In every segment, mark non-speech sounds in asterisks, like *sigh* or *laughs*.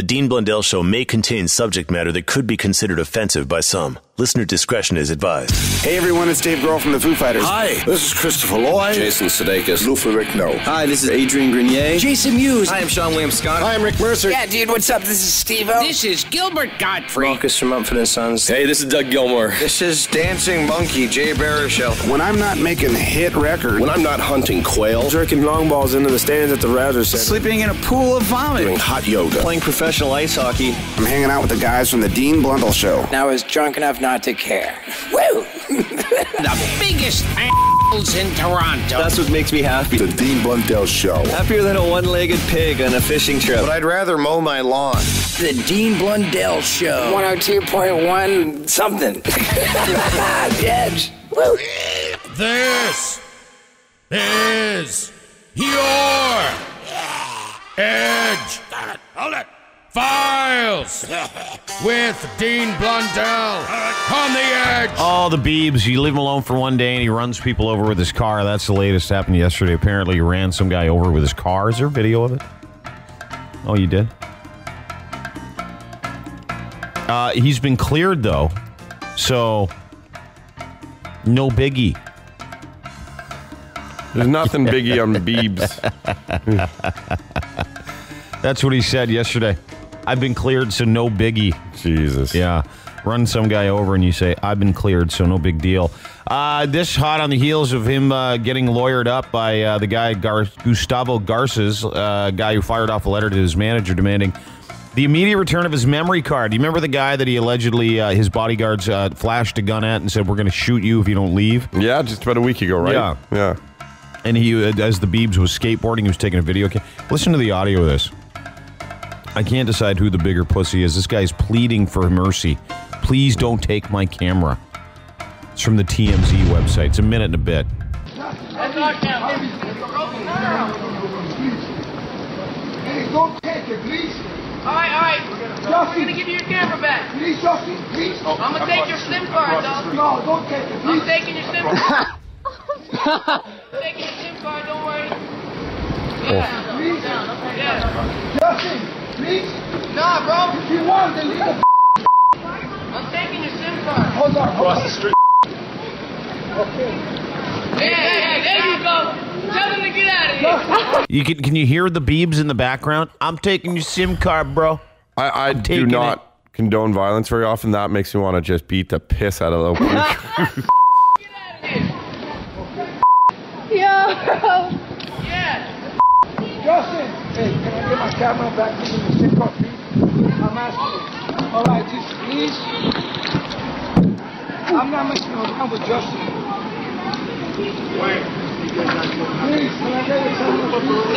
The Dean Blundell Show may contain subject matter that could be considered offensive by some. Listener discretion is advised. Hey everyone, it's Dave Grohl from the Foo Fighters. Hi, this is Christopher Lloyd. Jason Sudeikis. Lou Ferrigno. Hi, this is Adrian Grenier. Jason Mewes. Hi, I'm Seann William Scott. Hi, I'm Rick Mercer. Yeah, dude, what's up? This is Steve O. This is Gilbert Gottfried. Marcus from Mumford and Sons. Hey, this is Doug Gilmour. This is Dancing Monkey, Jay Baruchel. When I'm not making hit records, When I'm not hunting quail, jerking long balls into the stands at the Rogers Centre, Sleeping in a pool of vomit. doing hot yoga, Playing professional ice hockey. I'm hanging out with the guys from the Dean Blundell Show. Now I was drunk enough not to care. Woo! *laughs* The biggest assholes in Toronto. That's what makes me happy. The Dean Blundell Show. Happier than a one-legged pig on a fishing trip. but I'd rather mow my lawn. the Dean Blundell Show. 102.1 something. the *laughs* Edge. Woo! This is your Edge. Hold it. Files with Dean Blundell on the edge. Oh, the Beebs. You leave him alone for one day and he runs people over with his car. That's the latest happened yesterday. Apparently, he ran some guy over with his car. Is there video of it? Oh, you did? Uh, he's been cleared, though. So, no biggie. There's nothing biggie on Beebs. *laughs* That's what he said yesterday. I've been cleared, so no biggie. Jesus. Yeah. Run some guy over and you say, I've been cleared, so no big deal. Uh, this hot on the heels of him uh, getting lawyered up by uh, the guy, Gar- Gustavo Garces, uh, guy who fired off a letter to his manager demanding the immediate return of his memory card. Do you remember the guy that he allegedly, uh, his bodyguards uh, flashed a gun at and said, We're going to shoot you if you don't leave? Yeah, just about a week ago, right? Yeah. Yeah. And he, uh, as the Beebs was skateboarding, he was taking a video. Listen to the audio of this. I can't decide who the bigger pussy is. This guy's pleading for mercy. Please don't take my camera. It's from the TMZ website. It's a minute and a bit. Hey, don't take it, please. Alright, alright. I'm Justin, gonna give you your camera back. please, Justin, please. I'm gonna take your SIM card, dog. No, don't take it, I'm taking your SIM card. *laughs* taking your SIM card, don't worry. Yeah. Please. Yeah. Justin, please. Nah, bro. If you want, then leave the I'm taking your SIM card. Hold on. Across the street. Okay. Hey, hey, hey, there you go. Tell them to get out of here. *laughs* You can, can you hear the Beebs in the background? I'm taking your SIM card, bro. I, I do taking not condone violence very often. That makes me want to just beat the piss out of those *laughs* people. *laughs* Yeah. Justin, hey, can I get my camera back to the SIM card, please? I'm asking. All right, just please. I'm not messing around with Justin. I get your camera, please?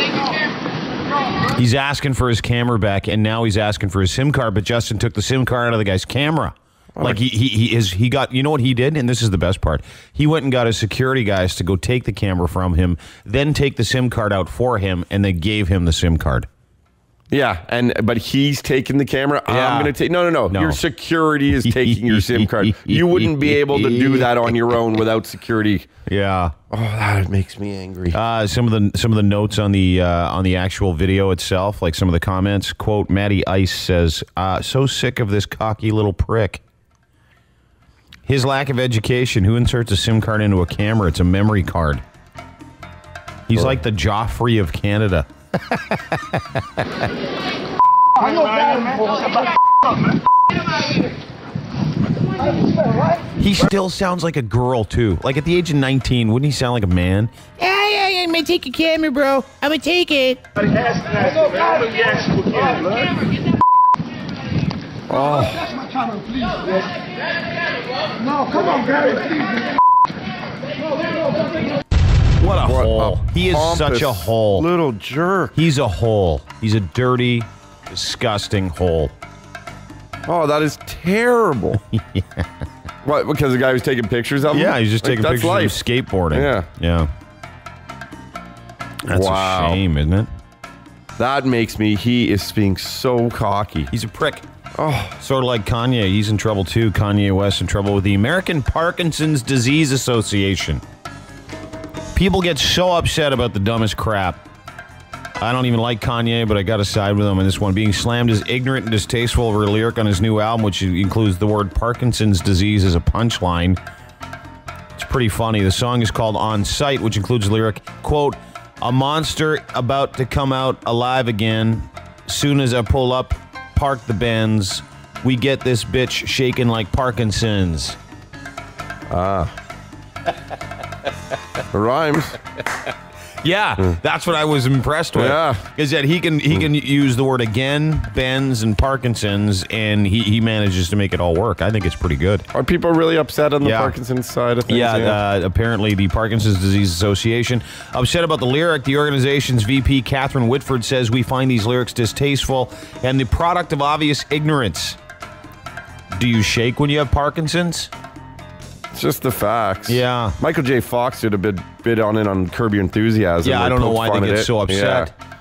Take your camera. He's asking for his camera back, and now he's asking for his SIM card. But Justin took the SIM card out of the guy's camera. Like he he he is he got you know what he did, and this is the best part. He went and got his security guys to go take the camera from him, then take the SIM card out for him, and they gave him the SIM card. Yeah, and but he's taking the camera. Yeah. I'm going to take. No, no, no, No. Your security is taking your SIM card. You wouldn't be able to do that on your own without security. Yeah. Oh, that makes me angry. Uh, some of the some of the notes on the uh, on the actual video itself, like some of the comments. Quote: Matty Ice says, uh, "So sick of this cocky little prick." His lack of education. Who inserts a SIM card into a camera? It's a memory card. He's like the Joffrey of Canada. I know that, Right? He still sounds like a girl too. Like at the age of nineteen, wouldn't he sound like a man? Yeah, yeah, yeah. I'm gonna take your camera, bro. I'm gonna take it. That's my camera, please. No, come on, Gary, please. What a What hole! a he is such a hole. Little jerk. He's a hole. He's a dirty, disgusting hole. Oh, that is terrible. *laughs* yeah. What? Because the guy was taking pictures of him? Yeah, he's just Like, taking pictures life. of him skateboarding. Yeah. Yeah. That's Wow. a shame, isn't it? That makes me. He is being so cocky. He's a prick. Oh, sort of like Kanye. He's in trouble too. Kanye West in trouble with the American Parkinson's Disease Association. People get so upset about the dumbest crap. I don't even like Kanye, but I got to side with him on this one. Being slammed as ignorant and distasteful over a lyric on his new album, which includes the word Parkinson's disease as a punchline. It's pretty funny. The song is called On Sight, which includes the lyric, quote, a monster about to come out alive again. Soon as I pull up, park the Benz, we get this bitch shaking like Parkinson's. Ah. *laughs* Rhymes. Yeah, that's what I was impressed with. Yeah. is that he can he can use the word again, Benz and Parkinson's, and he, he manages to make it all work. I think it's pretty good. Are people really upset on the Yeah. Parkinson's side of things? Yeah, uh, apparently the Parkinson's Disease Association upset about the lyric. The organization's VP Catherine Whitford says we find these lyrics distasteful and the product of obvious ignorance. Do you shake when you have Parkinson's? It's just the facts. Yeah. Michael J. Fox did a bit bit on it on Curb Your Enthusiasm. Yeah, I don't know why they get it. so upset. Yeah.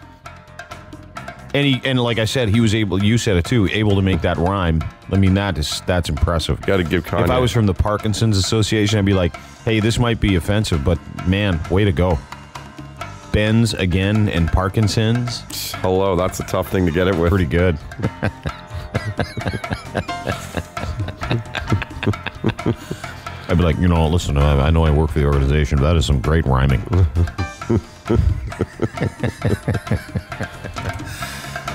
And he and like I said, he was able. You said it too. Able to make that rhyme. I mean, that is that's impressive. Got to give Kanye. If I was from the Parkinson's Association, I'd be like, "Hey, this might be offensive, but man, way to go." Benz again and Parkinson's. Hello, that's a tough thing to get it with. Pretty good. *laughs* I'd be like, you know, listen, I, I know I work for the organization, but that is some great rhyming. *laughs*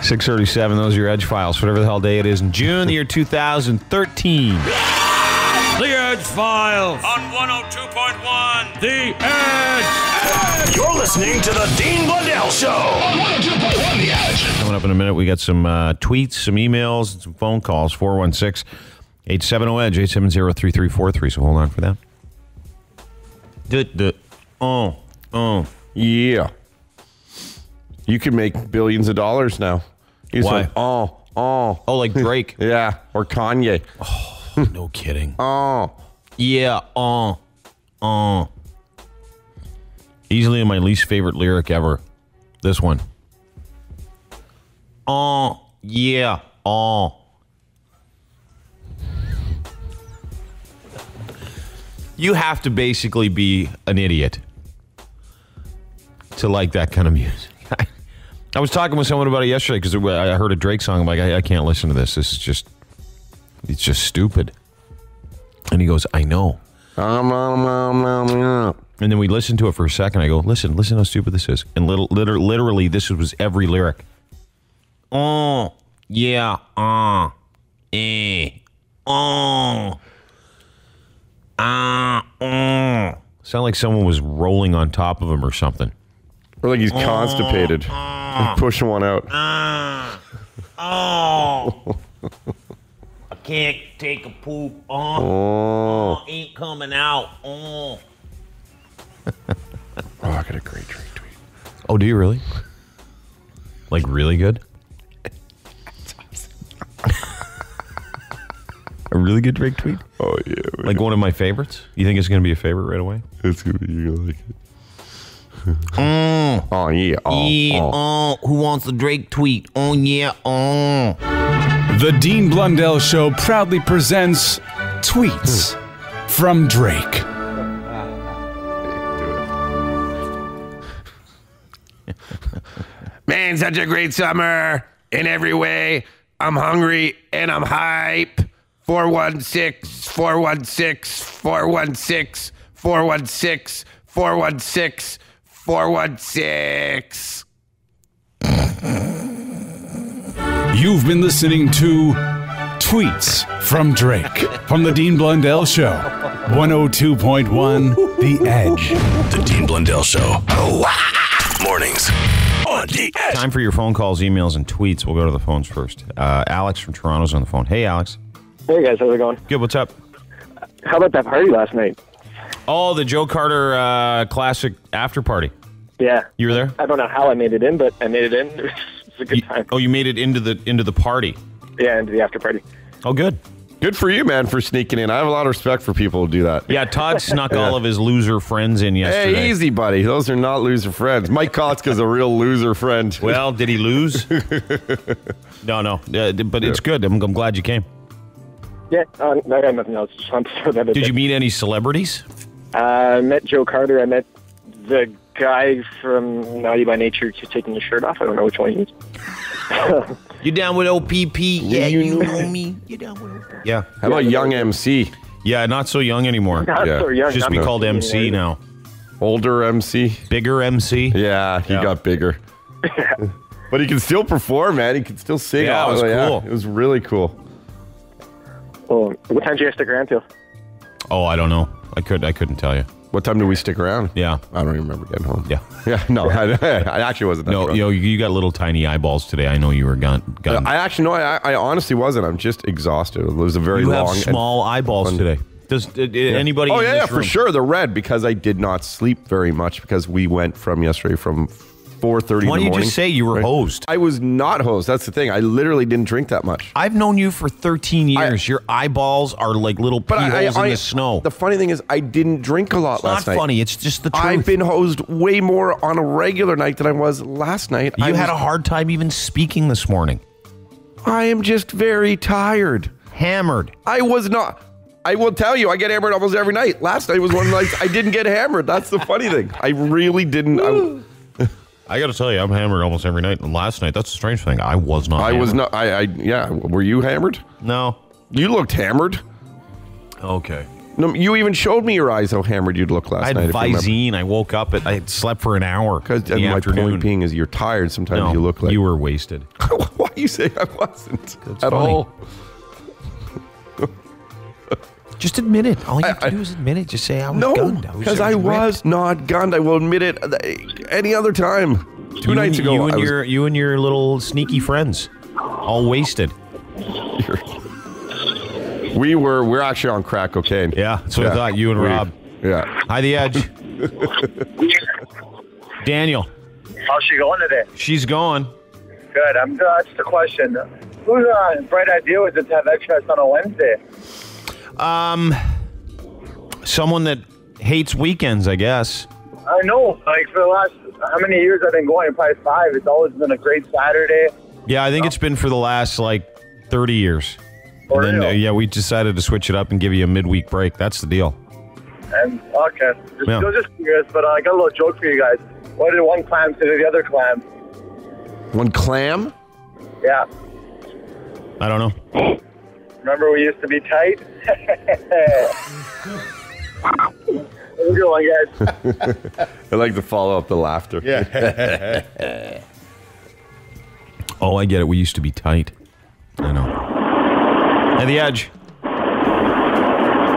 Six thirty-seven. Those are your Edge files. Whatever the hell day it is in June, the year two thousand thirteen. *laughs* The Edge Files on 102.1 The Edge. You're listening to the Dean Blundell Show on 102.1 The Edge. Coming up in a minute, we got some uh, tweets, some emails, and some phone calls. 416 870 Edge, 870 3343. So hold on for that. Duh, duh. Oh, oh. Yeah. You can make billions of dollars now. You Why? went, oh, oh. Oh, like Drake. *laughs* Yeah, or Kanye. *laughs* no kidding. *laughs* Oh. Yeah, oh, uh. Easily my least favorite lyric ever. This one. Uh, yeah, uh. You have to basically be an idiot to like that kind of music. *laughs* I was talking with someone about it yesterday because I heard a Drake song. I'm like, I, I can't listen to this. This is just, it's just stupid. And he goes, I know. And then we listened to it for a second. I go, listen, listen how stupid this is. And little, liter- literally, this was every lyric. Oh, yeah, uh, eh, oh, ah, uh. Sound like someone was rolling on top of him or something. Or like he's uh, constipated. Uh. Pushing one out. Oh. I can't take a poop. Oh. Oh. Ain't coming out. Oh. *laughs* Oh, I got a great Drake tweet. Oh, do you really? Like really good? *laughs* a really good Drake tweet? Oh yeah. Like one of my favorites? You think it's going to be a favorite right away? It's gonna be you're gonna like it. *laughs* Mm. Oh yeah. Oh, yeah. oh. Oh. Who wants the Drake tweet? Oh yeah. Oh. The Dean Blundell Show proudly presents tweets from Drake. *laughs* Man, such a great summer in every way. I'm hungry and I'm hype. 416 416 416 416 416 416. You've been listening to Tweets from Drake from The Dean Blundell Show. 102.1 The Edge. The Dean Blundell Show. *laughs* Mornings on The Edge. Time for your phone calls, emails, and tweets. We'll go to the phones first. Uh, Alex from Toronto's on the phone. Hey, Alex. Hey guys, how's it going? Good. What's up? How about that party last night? Oh, the Joe Carter uh, classic after party. Yeah. You were there? I don't know how I made it in, but I made it in. *laughs* It was a good time. Oh, you made it into the into the party. Yeah, into the after party. Oh, good. Good for you, man, for sneaking in. I have a lot of respect for people who do that. Yeah, Todd *laughs* snuck all of his loser friends in yesterday. Hey, easy, buddy. Those are not loser friends. Mike Kotzka's a real loser friend. Well, did he lose? *laughs* no, no. Uh, but it's good. I'm, I'm glad you came. Yeah, uh, I got nothing else. Just wanted to throw that Did there. you meet any celebrities? Uh, I met Joe Carter. I met the guy from Naughty by Nature just taking his shirt off. I don't know which one he is. *laughs* You down with OPP? Yeah, you know me. You down with OPP? Yeah. How about Young MC? Yeah, not so young anymore. Not Yeah. so young. Just be so called MC yeah. now. Older MC? Bigger MC. Yeah, he Yeah. got bigger. *laughs* but he can still perform, man. He can still sing. Yeah, it was Oh, cool. It was really cool. Oh, what time do you guys stick around till? Oh, I don't know. I could. I couldn't tell you. What time do we stick around? Yeah. I don't even remember getting home. Yeah. *laughs* Yeah, no, I, *laughs* I actually wasn't. that No, drunk. yo, you got little tiny eyeballs today. I know you were gun. gun. I actually no, I, I honestly wasn't. I'm just exhausted. It was a very you long, have small eyeballs fun- today. Does uh, uh, did, did anybody? Oh in yeah, this yeah, for sure. They're red because I did not sleep very much because we went from yesterday from four thirty. Why in the don't you just say you were Right? hosed? I was not hosed. That's the thing. I literally didn't drink that much. I've known you for 13 years. Your eyeballs are like little pee But I, holes I, in I- the snow. The funny thing is, I didn't drink a lot it's not last night. Not funny. It's just the truth. I've been hosed way more on a regular night than I was last night. you I had was- a hard time even speaking this morning. I am just very tired. Hammered. I was not. I will tell you, I get hammered almost every night. Last night was one night I didn't get hammered. That's the funny thing. I really didn't. I, I got to tell you, I'm hammered almost every night. And last night, that's a strange thing. I was not. I was not. I, I. Yeah. Were you hammered? No. You looked hammered. Okay. No, you even showed me your eyes how hammered you'd look last I had night. if you remember. Visine. I woke up. At, I had slept for an hour. Because my afternoon. point being is, you're tired. Sometimes No, you look like you were wasted. *laughs* Why you say I wasn't That's at funny. all? Just admit it. All you I- have to I- do is admit it. Just say I was No, gunned. because I ripped." was not gunned. I will admit it. uh, Any other time, two You nights and- ago, you I and was- your you and your little sneaky friends, all wasted. *laughs* we were we're actually on crack cocaine. Yeah, that's what I thought. You and We- Rob. Yeah. Hi, the edge. *laughs* Daniel, How's she going today? she's going. Good. I'm uh, just a question. Whose uh, bright idea was it to have exercise on a Wednesday? Um, someone that hates weekends, I guess. I know. Like for the last how many years I've been going? Probably five. It's always been a great Saturday. Yeah, I think it's been for the last like thirty years. For and then, uh, yeah, we decided to switch it up and give you a midweek break. That's the deal. And okay, just, Yeah. I was just curious, but uh, I got a little joke for you guys. What did one clam say to the other clam? One clam? Yeah. I don't know. Remember we used to be tight? *laughs* Good one, guys. *laughs* I like to follow up the laughter. Yeah. *laughs* oh, I get it. We used to be tight. I know. At the edge,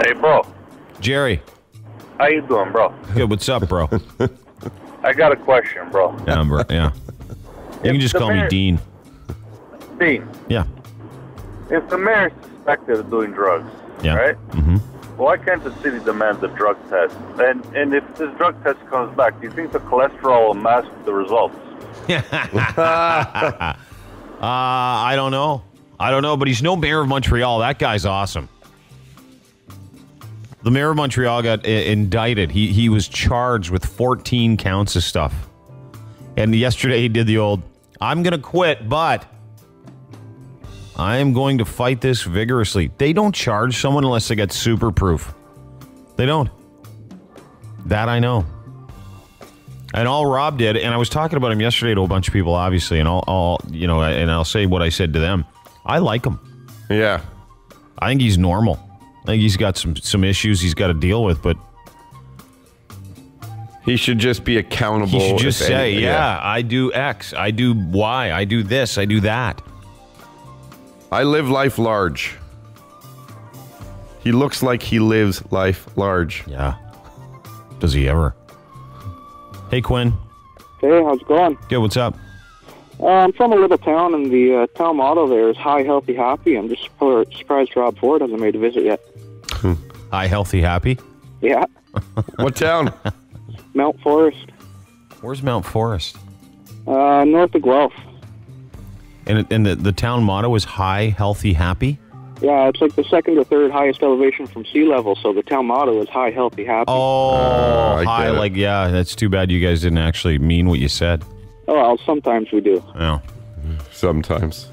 Hey, bro. Jerry. How you doing, bro? Good. What's up, bro? I got a question, bro. Yeah, bro. Yeah. You can just the call me Dean. Dean, Yeah. if the mayor is suspected of doing drugs, Yeah. right? Mm-hmm. Why can't the city demand a drug test? And and if this drug test comes back, do you think the cholesterol will mask the results? *laughs* uh, I don't know. I don't know, but he's no mayor of Montreal. That guy's awesome. The mayor of Montreal got I- indicted. He he was charged with 14 counts of stuff. And yesterday he did the old I'm going to quit, but I am going to fight this vigorously. They don't charge someone unless they get super proof. They don't. That I know. And all Rob did, and I was talking about him yesterday to a bunch of people, obviously, and all, all you know, and I'll say what I said to them. I like him. Yeah. I think he's normal. I think he's got some some issues he's got to deal with, but He should just be accountable. he should just say, any- yeah, I do X, I do Y, I do this, I do that. I live life large. He looks like he lives life large. Yeah. Does he ever? Hey, Quinn. Hey, how's it going? Good. What's up? Uh, I'm from a little town, and the uh, town motto there is "High, Healthy, Happy." I'm just surprised surprised Rob Ford hasn't made a visit yet. *laughs* Hi, healthy, happy. Yeah, *laughs* What town? Mount Forest, Where's Mount Forest? uh, north of Guelph. And and the, the town motto is high, healthy, happy. Yeah, it's like the second or third highest elevation from sea level, so the town motto is "High, Healthy, Happy." Oh, I hi, get it. like yeah. That's too bad you guys didn't actually mean what you said. Oh, well, sometimes we do. Yeah. Sometimes.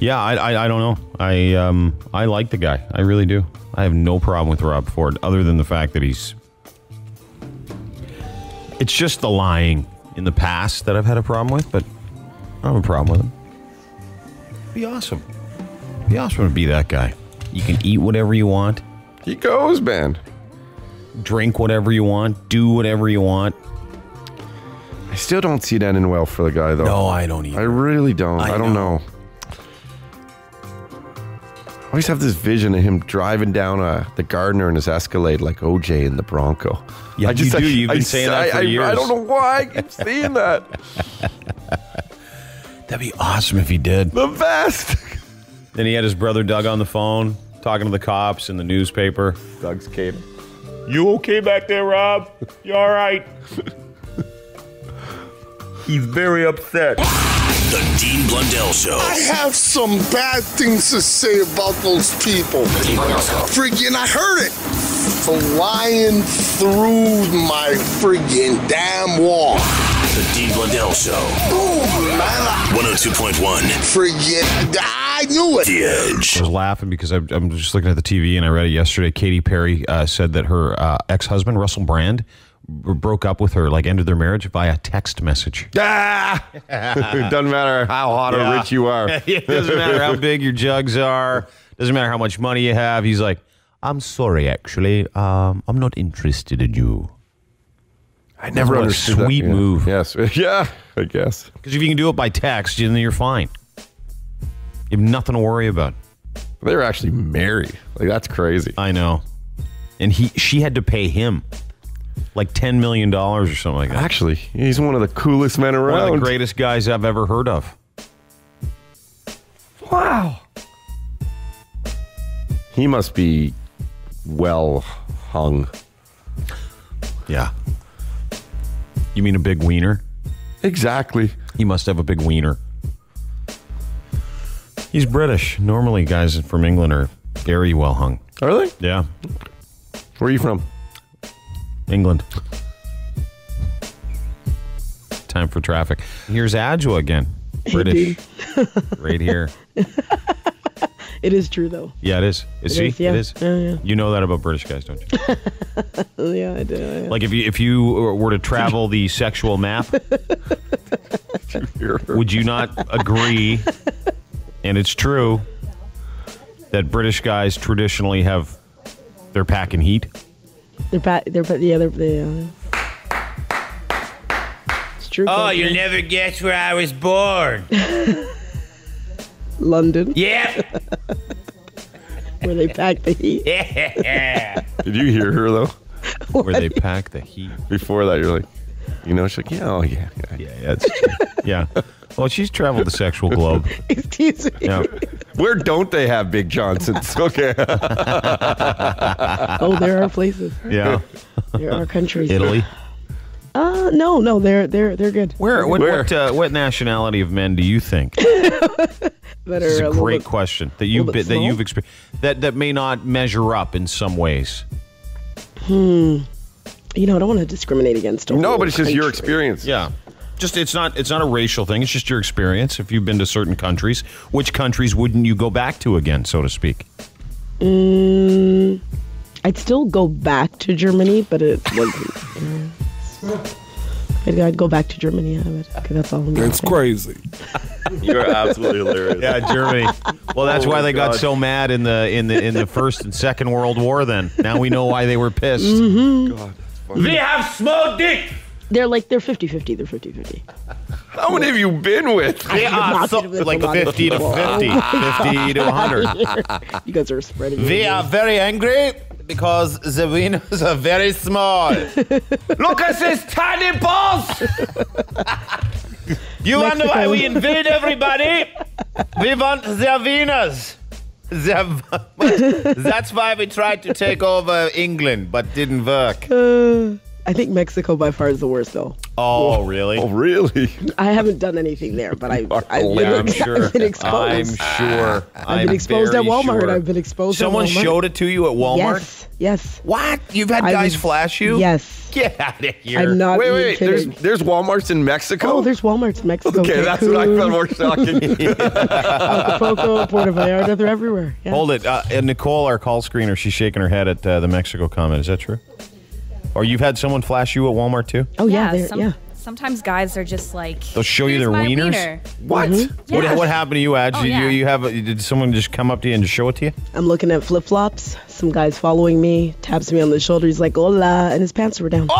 Yeah, I, I, I don't know. I um I like the guy. I really do. I have no problem with Rob Ford, other than the fact that he's It's just the lying in the past that I've had a problem with, but I don't have a problem with him. Be awesome. Be awesome to be that guy. You can eat whatever you want. He goes, man. Drink whatever you want. Do whatever you want. I still don't see that in well for the guy, though. No, I don't either. I really don't. I, I don't know. I always have this vision of him driving down uh, the Gardiner in his Escalade like OJ in the Bronco. Yeah, I just, you do. I- You've been I- saying that for I, I- years. I don't know why I keep *laughs* seeing that. That'd be awesome if he did. The best. Then he had his brother Doug on the phone talking to the cops in the newspaper. Doug's kid. You okay back there, Rob? You all right? He's very upset. The Dean Blundell Show. I have some bad things to say about those people. Friggin', I heard it. Flying through my friggin' damn wall. The Dean Blundell Show. Boom, man. 102.1. Forget. I knew it. The Edge. I was laughing because I'm, I'm just looking at the TV and I read it yesterday. Katy Perry uh, said that her uh, ex husband, Russell Brand, broke up with her, like ended their marriage via text message. Ah! *laughs* it doesn't matter how hot or rich you are. *laughs* it doesn't matter how big your jugs are. Doesn't matter how much money you have. He's like, I'm sorry, actually. Um, I'm not interested in you. I never What a understood that. sweet Yeah. move. Yes. *laughs* Yeah, I guess. Because if you can do it by text, then you're fine. You have nothing to worry about. They were actually married. Like that's crazy. I know. And he, she had to pay him like ten million dollars or something like that. Actually, he's one of the coolest men around. One of the greatest guys I've ever heard of. Wow. He must be well hung. Yeah. You mean a big wiener? Exactly. He must have a big wiener. He's British. Normally, guys from England are very well hung. Are they? Yeah. Where are you from? England. Time for traffic. Here's Adwoa again. British. right here. *laughs* It is true though. Yeah, it is. Is It he? is, yeah. It is. Yeah, yeah. You know that about British guys, don't you? *laughs* yeah, I do. yeah. Like if you if you were to travel the sexual map, *laughs* would you not agree? And it's true that British guys traditionally have they're packing heat. They're pa- they're pa- yeah they're, they uh, It's true. Oh, you'll never guess where I was born. *laughs* London. Yeah. *laughs* where they pack the heat. Yeah. Did you hear her though? *laughs* Where they pack the heat. Before that, you're like, you know, she's like, yeah, oh yeah, yeah, yeah, yeah. Yeah. Well, she's traveled the sexual globe. *laughs* Excuse me. Yeah. Where don't they have Big Johnsons? Okay. Oh, there are places. Yeah. There are countries. Italy. Uh, no, no, they're they're they're good. Where? What? What, uh, what nationality of men do you think? *laughs* That This is are a great bit- question that you little bit that you've experienced that that may not measure up in some ways. Hmm. You know, I don't want to discriminate against. a no, but it's just your experience. Yeah. Just it's not it's not a racial thing. It's just your experience. If you've been to certain countries, which countries wouldn't you go back to again, so to speak? Mm, I'd still go back to Germany, but it wasn't. I'd, I'd go back to Germany. I would. 'cause that's all. I'm gonna That's say. crazy. *laughs* You're absolutely hilarious. Yeah, Germany. Well, that's Oh why my they got so mad in the in the in the first and second World War. Then now we know why they were pissed. Mm-hmm. we have small dick. They're like they're 50-50. They're 50-50. How many have you been with? I have not so- with like a lot of 50 to people. 50, *laughs* 50 to 100. *laughs* you guys are spreading. We are very angry because the winners are very small. *laughs* Look at this tiny balls. *laughs* you wonder why we invade everybody? We want their wieners. Their- *laughs* That's why we tried to take over England, but didn't work. Uh, I think Mexico by far is the worst though. Oh, really? Oh, really? I haven't done anything there, but I, I've, Yeah, *laughs* been, I'm sure. I've been exposed. I'm sure. I've been exposed at Walmart. I've been exposed. Someone at Walmart. showed it to you at Walmart. Yes. Yes. What? You've had I guys was- flash you? Yes. Get out of here. I'm not wait, wait. There's kidding. there's WalMarts in Mexico. Oh, there's Walmart's in Mexico. okay, that's what I Cancun, found more shocking. *laughs* Acapulco, Puerto Vallarta, they're everywhere. Yeah. Hold it. Uh, and Nicole, our call screener, she's shaking her head at uh, the Mexico comment. Is that true? Or you've had someone flash you at Walmart too? Oh yeah, yeah, some- yeah. Sometimes guys are just like. They'll show you their wieners. wiener." What? Mhm. What? Yeah. What happened to you, Ad? Oh, did yeah. you, you have? A, did someone just come up to you and just show it to you? I'm looking at flip flops. Some guy's following me, taps me on the shoulder. He's like, "Hola," and his pants were down. *laughs*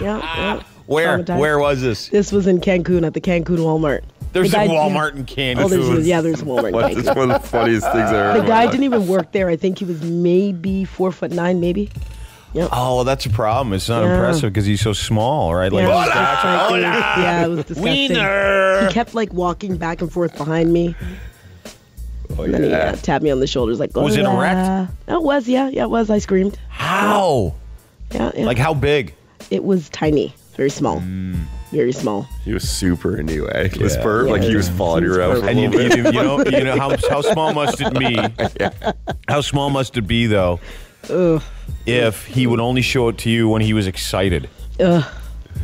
Yeah, yeah. Where? Where was this? This was in Cancun at the Cancun Walmart. There's The a Walmart yeah. in Cancun. Oh, there's, yeah, there's Walmart. *laughs* in What? It's one of the funniest things I ever The guy didn't even work there. I think he was maybe four foot nine, maybe. Yep. Oh, well, that's a problem. It's not Yeah. impressive because he's so small, right? Like, yeah, it was disgusting. yeah, it was disgusting. Wiener! He kept like walking back and forth behind me. Oh, and then he uh, tapped me on the shoulders like, Was it "Hola." erect? It was, yeah, yeah, it was. I screamed. how? Yeah, yeah. Like how big? It was tiny, very small, Mm. Very small. He was super into you, eh? This Yeah. bird, like he was following you around. For And you, you, you know, you know how, how small must it be? *laughs* How small must it be though? Ugh, If he would only show it to you when he was excited. ugh,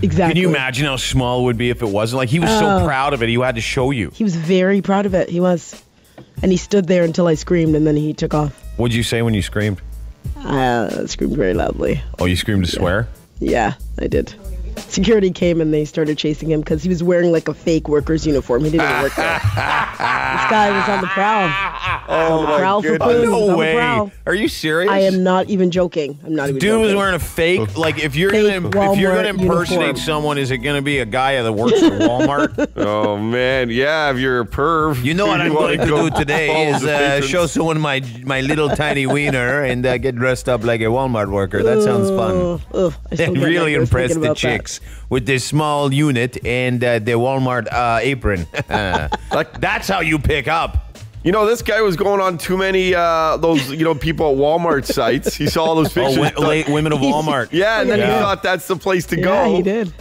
exactly. Can you imagine how small it would be if it wasn't? Like he was so Oh. proud of it, he had to show you. He was very proud of it. He was, and he stood there until I screamed, and then he took off. What'd you say when you screamed? I uh, screamed very loudly. Oh, you screamed to swear? Yeah, I did. Security came and they started chasing him because he was wearing like a fake worker's uniform. He didn't even work there. *laughs* this guy was on the prowl. Oh on the prowl for goodness. food. No way. prowl. Are you serious? I am not even joking. I'm not even Dude joking. was wearing a fake. Like if you're Fake gonna if you're gonna impersonate uniform. someone, is it gonna be a guy that works at Walmart? *laughs* oh man, yeah. If you're a perv, You know what I'm going to do today is uh, show someone my my little tiny wiener and uh, get dressed up like a Walmart worker. That sounds fun. Ugh, ugh, I still *laughs* really nervous impress the about that. Chicks with this small unit and uh, the Walmart uh, apron. *laughs* Like That's how you pick up. You know, this guy was going on too many uh, those you know people at Walmart sites. He saw all those *laughs* Oh, pictures. wi- late women of *laughs* Walmart. yeah, and then Yeah. he thought that's the place to go. Yeah, go. he did.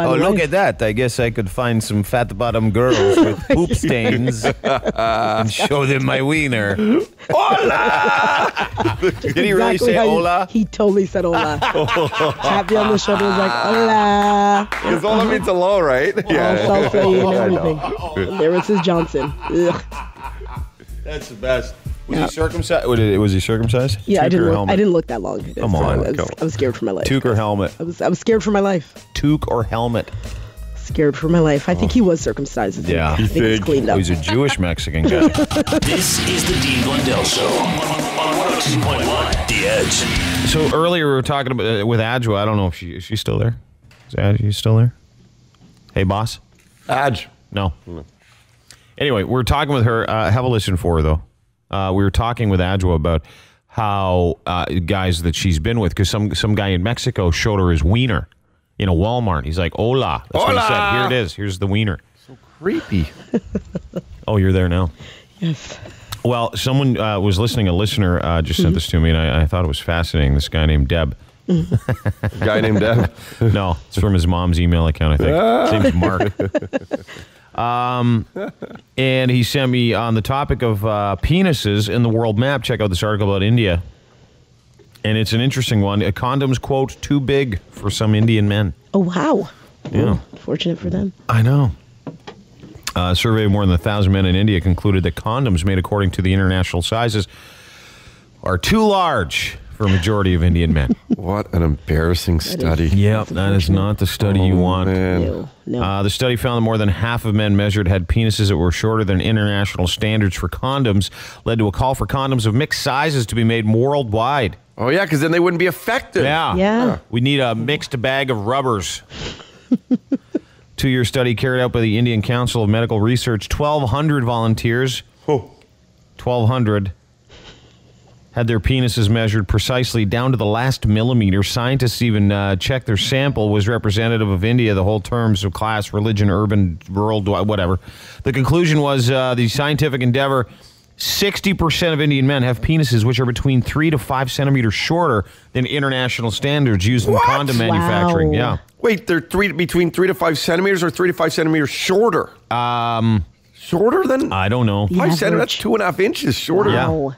By Oh, the look at that. I guess I could find some fat bottom girls with *laughs* poop stains and show them my wiener. Hola! Did he really Exactly say how you- hola? He totally said hola. *laughs* Tapped me on the shoulder, was like, hola. Because all means hello, right? All salsa and *laughs* everything. And there was his Johnson. Ugh. That's the best. Was he circumcised? Was he, was he circumcised? Yeah, I didn't. Look, helmet? I didn't look that long. Come So on, I was, I was scared for my life. Toque or helmet? I was. I was scared for my life. Toque or helmet? Scared for my life. I think he was circumcised. I think, Yeah. I think it's cleaned up. Oh, he's a Jewish Mexican guy. *laughs* This is the Dean Blundell Show on 102.1 The Edge. so earlier we were talking about uh, with Adjo. I don't know if she is she still there. Is Adjo still there? Hey, boss. Adj. No. Anyway, we are talking with her. Uh, have a listen for her though. Uh, we were talking with Adjo about how uh, guys that she's been with because some some guy in Mexico showed her his wiener in a Walmart. He's like, "Hola." That's what he said. Here it is. Here's the wiener. So creepy. *laughs* Oh, you're there now. Yes. Well, someone uh, was listening. A listener uh, just sent this to me, and I, I thought it was fascinating. This guy named Deb. *laughs* Guy named Deb. *laughs* no, it's from his mom's email account. I think his name's Mark. Um, and he sent me on the topic of uh, penises in the world map. Check out this article about India, and it's an interesting one. A condoms quote too big for some Indian men. Oh wow. Yeah. Fortunate for them. I know. A survey of more than a thousand men in India concluded that condoms made according to the international sizes are too large for a majority of Indian men. *laughs* What an embarrassing study. Yep, that is not the study you Oh, want. man. No. Uh, the study found that more than half of men measured had penises that were shorter than international standards for condoms, led to a call for condoms of mixed sizes to be made worldwide. Oh yeah, because then they wouldn't be effective. Yeah. Yeah. We need a mixed bag of rubbers. *laughs* Two year study carried out by the Indian Council of Medical Research. 1,200 volunteers, 1,200, had their penises measured precisely down to the last millimeter. Scientists even uh, checked their sample was representative of India, the whole terms of class, religion, urban, rural, whatever. The conclusion was uh, the scientific endeavor 60% of Indian men have penises which are between three to five centimeters shorter than international standards used in condom Wow. manufacturing. Yeah. Wait, they're three between three to five centimeters or three to five centimeters shorter. Um, Shorter than I don't know. Five centimeters. That's two and a half inches shorter. Yeah.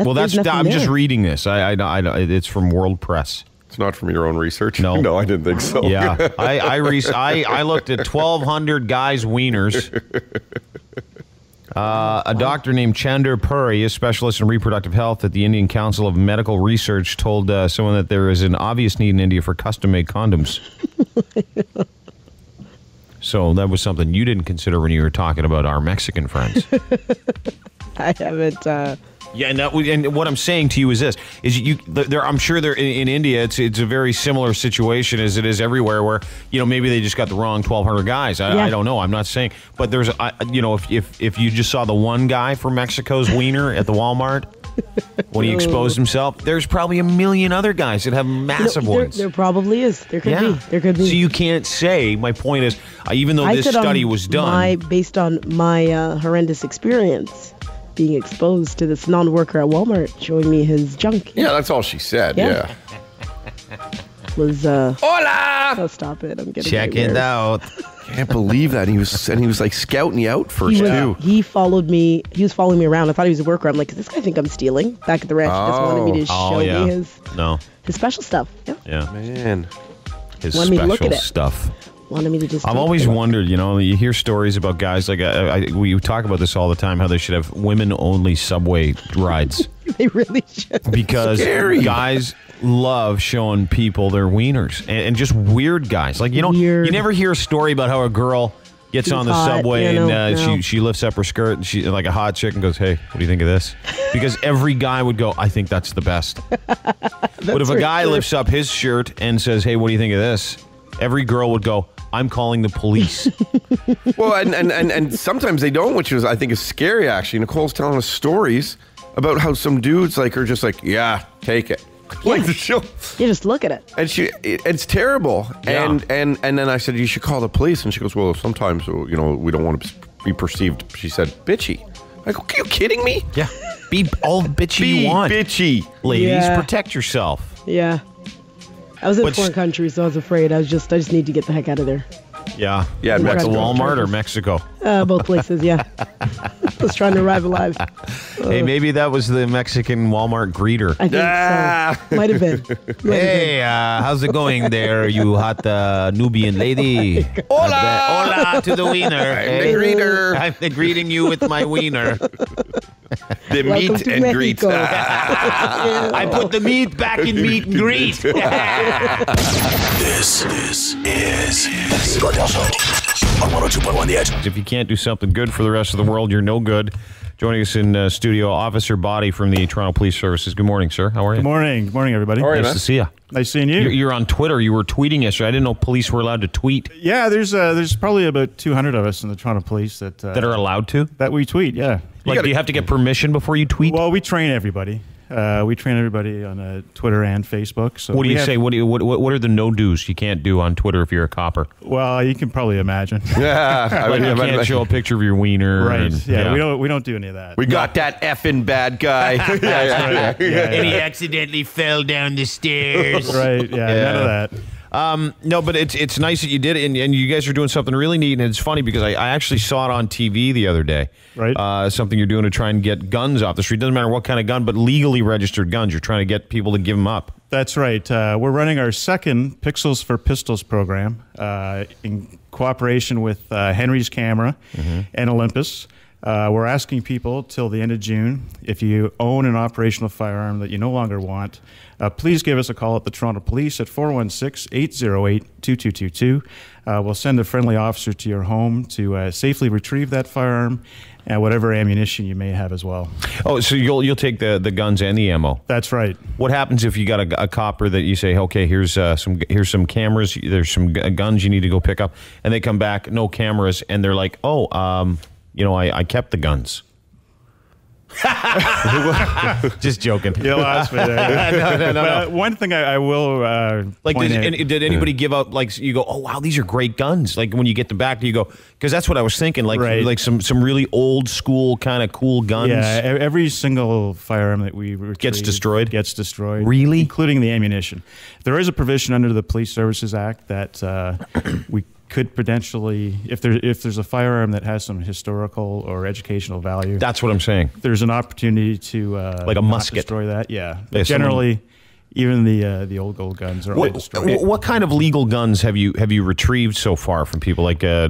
Wow. That- well, that's I'm just reading this. I, I, I, it's from World Press. It's not from your own research. No. *laughs* no, I didn't think so. Yeah, *laughs* I I, re- I I looked at 1,200 guys' wieners, Uh, a doctor named Chander Puri, a specialist in reproductive health at the Indian Council of Medical Research, told uh, someone that there is an obvious need in India for custom made condoms. *laughs* so that was something you didn't consider when you were talking about our Mexican friends. I haven't. Uh, Yeah, and, that, and what I'm saying to you is this: is you there? I'm sure there in, in India, it's it's a very similar situation as it is everywhere, where you know maybe they just got the wrong 1,200 guys. I, Yeah. I don't know. I'm not saying, but there's, I, you know, if, if if you just saw the one guy from Mexico's wiener at the Walmart when he exposed himself, there's probably a million other guys that have massive there, ones. there probably is. There could be. There could be. So you can't say. My point is, uh, even though I this on study was done, my, based on my uh, horrendous experience being exposed to this non-worker at Walmart showing me his junk. Yeah, that's all she said. Yeah. Yeah. *laughs* Was uh. Hola. Oh, stop it! I'm getting check it out. *laughs* Can't believe that he was and he was like scouting you out first He, was, too. he followed me. He was following me around. I thought he was a worker. I'm like, does this guy think I'm stealing? Back at the ranch, he just wanted me to Oh, show yeah. me his no, his special stuff. Yeah, yeah, man, his Wanted me special look at it. stuff. Wanted me to just. I've always wondered, you know, you hear stories about guys like uh, I, we talk about this all the time, how they should have women-only subway rides *laughs* they really should. because Scary. guys love showing people their wieners and, and just weird guys. Like you know, Weird. you never hear a story about how a girl gets She's on the hot, subway you and uh, no. she she lifts up her skirt and she like a hot chick and goes, "Hey, what do you think of this?" Because every guy would go, "I think that's the best." *laughs* but if a guy sure. lifts up his shirt and says, "Hey, what do you think of this?" Every girl would go, "I'm calling the police." *laughs* Well, and, and, and, and sometimes they don't, which is I think is scary. Actually, Nicole's telling us stories about how some dudes like are just like, yeah, take it. *laughs* Like the show, You just look at it. and she, it, it's terrible. Yeah. And and and then I said you should call the police, and she goes, well, sometimes you know we don't want to be perceived. She said, bitchy. Like, are you kidding me? yeah, be all bitchy Be you want, bitchy. ladies. Yeah. Protect yourself. Yeah. I was in a foreign country, so I was afraid. I was just, I just need to get the heck out of there. Yeah, Yeah, Like Mexico. Walmart or Mexico. Uh, both places, yeah. I *laughs* was trying to arrive alive. Hey, maybe that was the Mexican Walmart greeter. I think Ah. so. Might have been. *laughs* Might have been. Hey, uh, how's it going there, you hot uh, Nubian lady? *laughs* Hola. Hola to the wiener. I'm Hey, the greeter. I'm greeting you with my wiener. The Welcome meet to and greet. I put the meat back in meat and greet. This, this is Scott Delso on 102.1 The Edge. if you can't do something good for the rest of the world, you're no good. Joining us in uh, studio, Officer Boddy from the Toronto Police Services. Good morning, sir. How are you? Good morning. Good morning, everybody. All right, Nice man. to see you. Nice seeing you. You're, you're on Twitter. You were tweeting yesterday. I didn't know police were allowed to tweet. yeah, there's uh, there's probably about 200 of us in the Toronto Police that uh, That are allowed to? that we tweet. Yeah. Like, do you have to get permission before you tweet? Well, we train everybody. Uh, we train everybody on uh, Twitter and Facebook. So what do you have- say? What, do you, what, what what are the no dos you can't do on Twitter if you're a copper? Well, you can probably imagine. *laughs* Yeah, I like you can't show a picture of your wiener. right. and- yeah, We don't we don't do any of that. We got that effing bad guy. *laughs* yeah, yeah, yeah, yeah. And he accidentally fell down the stairs. *laughs* right. Yeah, None of that. Um, no, but it's it's nice that you did it, and, and you guys are doing something really neat. And it's funny because I, I actually saw it on TV the other day. Right. Uh, something you're doing to try and get guns off the street. Doesn't matter what kind of gun, but legally registered guns. You're trying to get people to give them up. That's right. Uh, we're running our second Pixels for Pistols program uh, in cooperation with uh, Henry's Camera and Olympus. Uh, we're asking people till the end of June if you own an operational firearm that you no longer want, uh, please give us a call at the Toronto Police at 416 808 2222. Uh, We'll send a friendly officer to your home to uh, safely retrieve that firearm and whatever ammunition you may have as well. Oh, so you'll you'll take the, the guns and the ammo. That's right. What happens if you got a, a copper that you say, okay, here's uh, some here's some cameras, there's some gu- guns you need to go pick up, and they come back no cameras, and they're like, oh, um, you know, I, I kept the guns. *laughs* Just joking. You lost me there. *laughs* no, no, no, But no. one thing I, I will uh, Like, point did, out- and did anybody give up? like you go? Oh wow, these are great guns. Like when you get them back, do you go? Because that's what I was thinking. Like Right. like some some really old school kind of cool guns. Yeah, every single firearm that we retrieve Gets destroyed? Gets destroyed. Really? including the ammunition. There is a provision under the Police Services Act that uh, we could potentially, if there if there's a firearm that has some historical or educational value, That's what I'm saying. there's an opportunity to uh, Like a musket. destroy that. Yeah, Yeah, but someone- generally, even the uh, the old gold guns are all What, destroyed. what kind of legal guns have you have you retrieved so far from people? Like uh,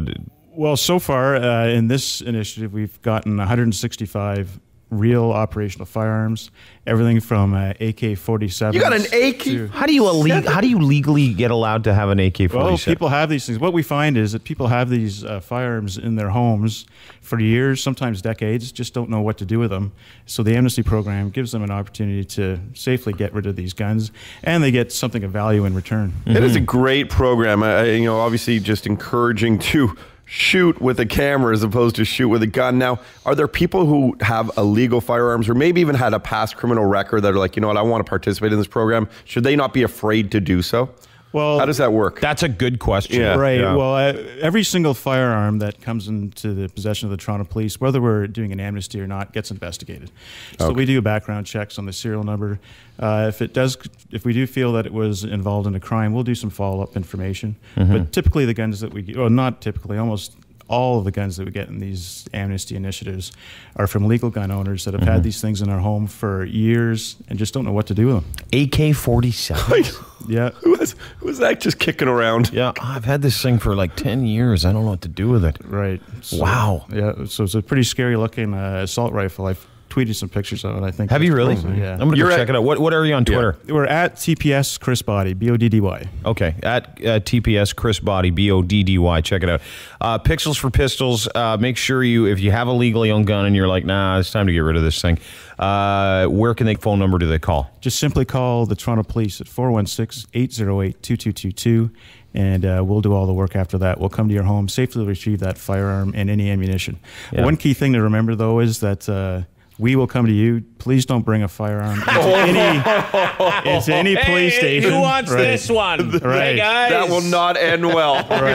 Well, so far uh, in this initiative, we've gotten 165 real operational firearms, everything from uh, AK-47. You got an AK? How do you ille- How do you legally get allowed to have an AK-47? Well, people have these things. What we find is that people have these uh, firearms in their homes for years, sometimes decades, just don't know what to do with them. So the amnesty program gives them an opportunity to safely get rid of these guns, and they get something of value in return. It is a great program. I, I- you know, obviously, just encouraging to shoot with a camera as opposed to shoot with a gun. Now, are there people who have illegal firearms or maybe even had a past criminal record that are like, you know what, I want to participate in this program? Should they not be afraid to do so? Well, how does that work? That's a good question. Yeah. Right. Yeah. Well, uh, every single firearm that comes into the possession of the Toronto Police, whether we're doing an amnesty or not, gets investigated. So Okay. we do background checks on the serial number. Uh, if it does, if we do feel that it was involved in a crime, we'll do some follow-up information. Mhm. But typically, the guns that we, well, not typically, almost all of the guns that we get in these amnesty initiatives are from legal gun owners that have Mhm. had these things in their home for years and just don't know what to do with them. AK-47. *laughs* yeah. *laughs* Who was, who was that just kicking around? Yeah, I've had this thing for like 10 years. I don't know what to do with it. Right. So- wow. Yeah. So it's a pretty scary looking uh, assault rifle. I've tweeted some pictures of it. I think. Have you really? Yeah. I'm going to go check it out. What, what are you on Twitter? We're at TPS Chris Boddy B O D D Y. Okay, at uh, TPS Chris Boddy B O D D Y. Check it out. Uh, Pixels for Pistols. Uh, make sure you, if you have a legally owned gun and you're like, nah, it's time to get rid of this thing. Uh, where can they phone number do they call? Just simply call the Toronto Police at 416-808-2222 and uh, we'll do all the work after that. We'll come to your home, safely retrieve that firearm and any ammunition. Yeah. One key thing to remember though is that uh, we will come to you. Please don't bring a firearm *laughs* into any into any police station. Who wants Right. this one? Right. Hey guys. That will not end well. *laughs* Right.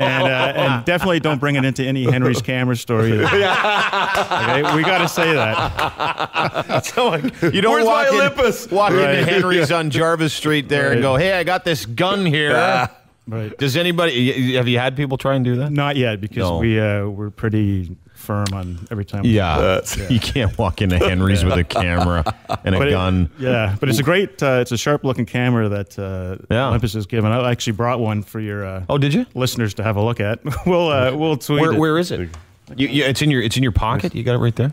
And, uh, and definitely don't bring it into any Henry's camera store either. *laughs* Okay, we got to say that. You don't Where's walk, my in- Olympus? walk Right. into Henry's on Jarvis Street there and go, hey, I got this gun here. Right. Does anybody, have you had people try and do that? Not yet, because No. we uh, we're pretty firm on every time. we- Yeah, *laughs* you can't walk into Henry's with a camera and a But it- gun. yeah, but it's a great, uh, it's a sharp looking camera that uh, Yeah. Olympus has given. I actually brought one for your uh, oh, did you listeners to have a look at? *laughs* we'll uh, we'll tweet Where, it. where is it? You, you, it's in your it's in your pocket. You got it right there.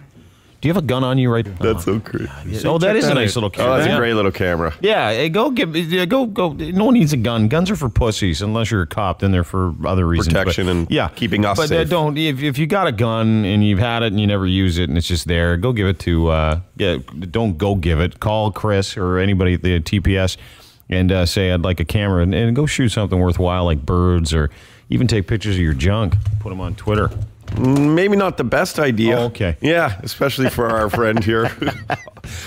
Do you have a gun on you right? Now? That's so great. Oh, that is a nice little camera. Oh, that's Yeah. a great little camera. Yeah, hey, go give, yeah, go, go. No one needs a gun. Guns are for pussies, unless you're a cop. Then they're for other reasons. But- Protection and yeah, keeping us But uh, safe. don't if, if you got a gun and you've had it and you never use it and it's just there, go give it to. Uh, yeah, don't go give it. Call Chris or anybody at the TPS and uh, say I'd like a camera and, and go shoot something worthwhile like birds or even take pictures of your junk. Put them on Twitter. Maybe not the best idea. Oh, okay. Yeah, especially for our friend here. *laughs*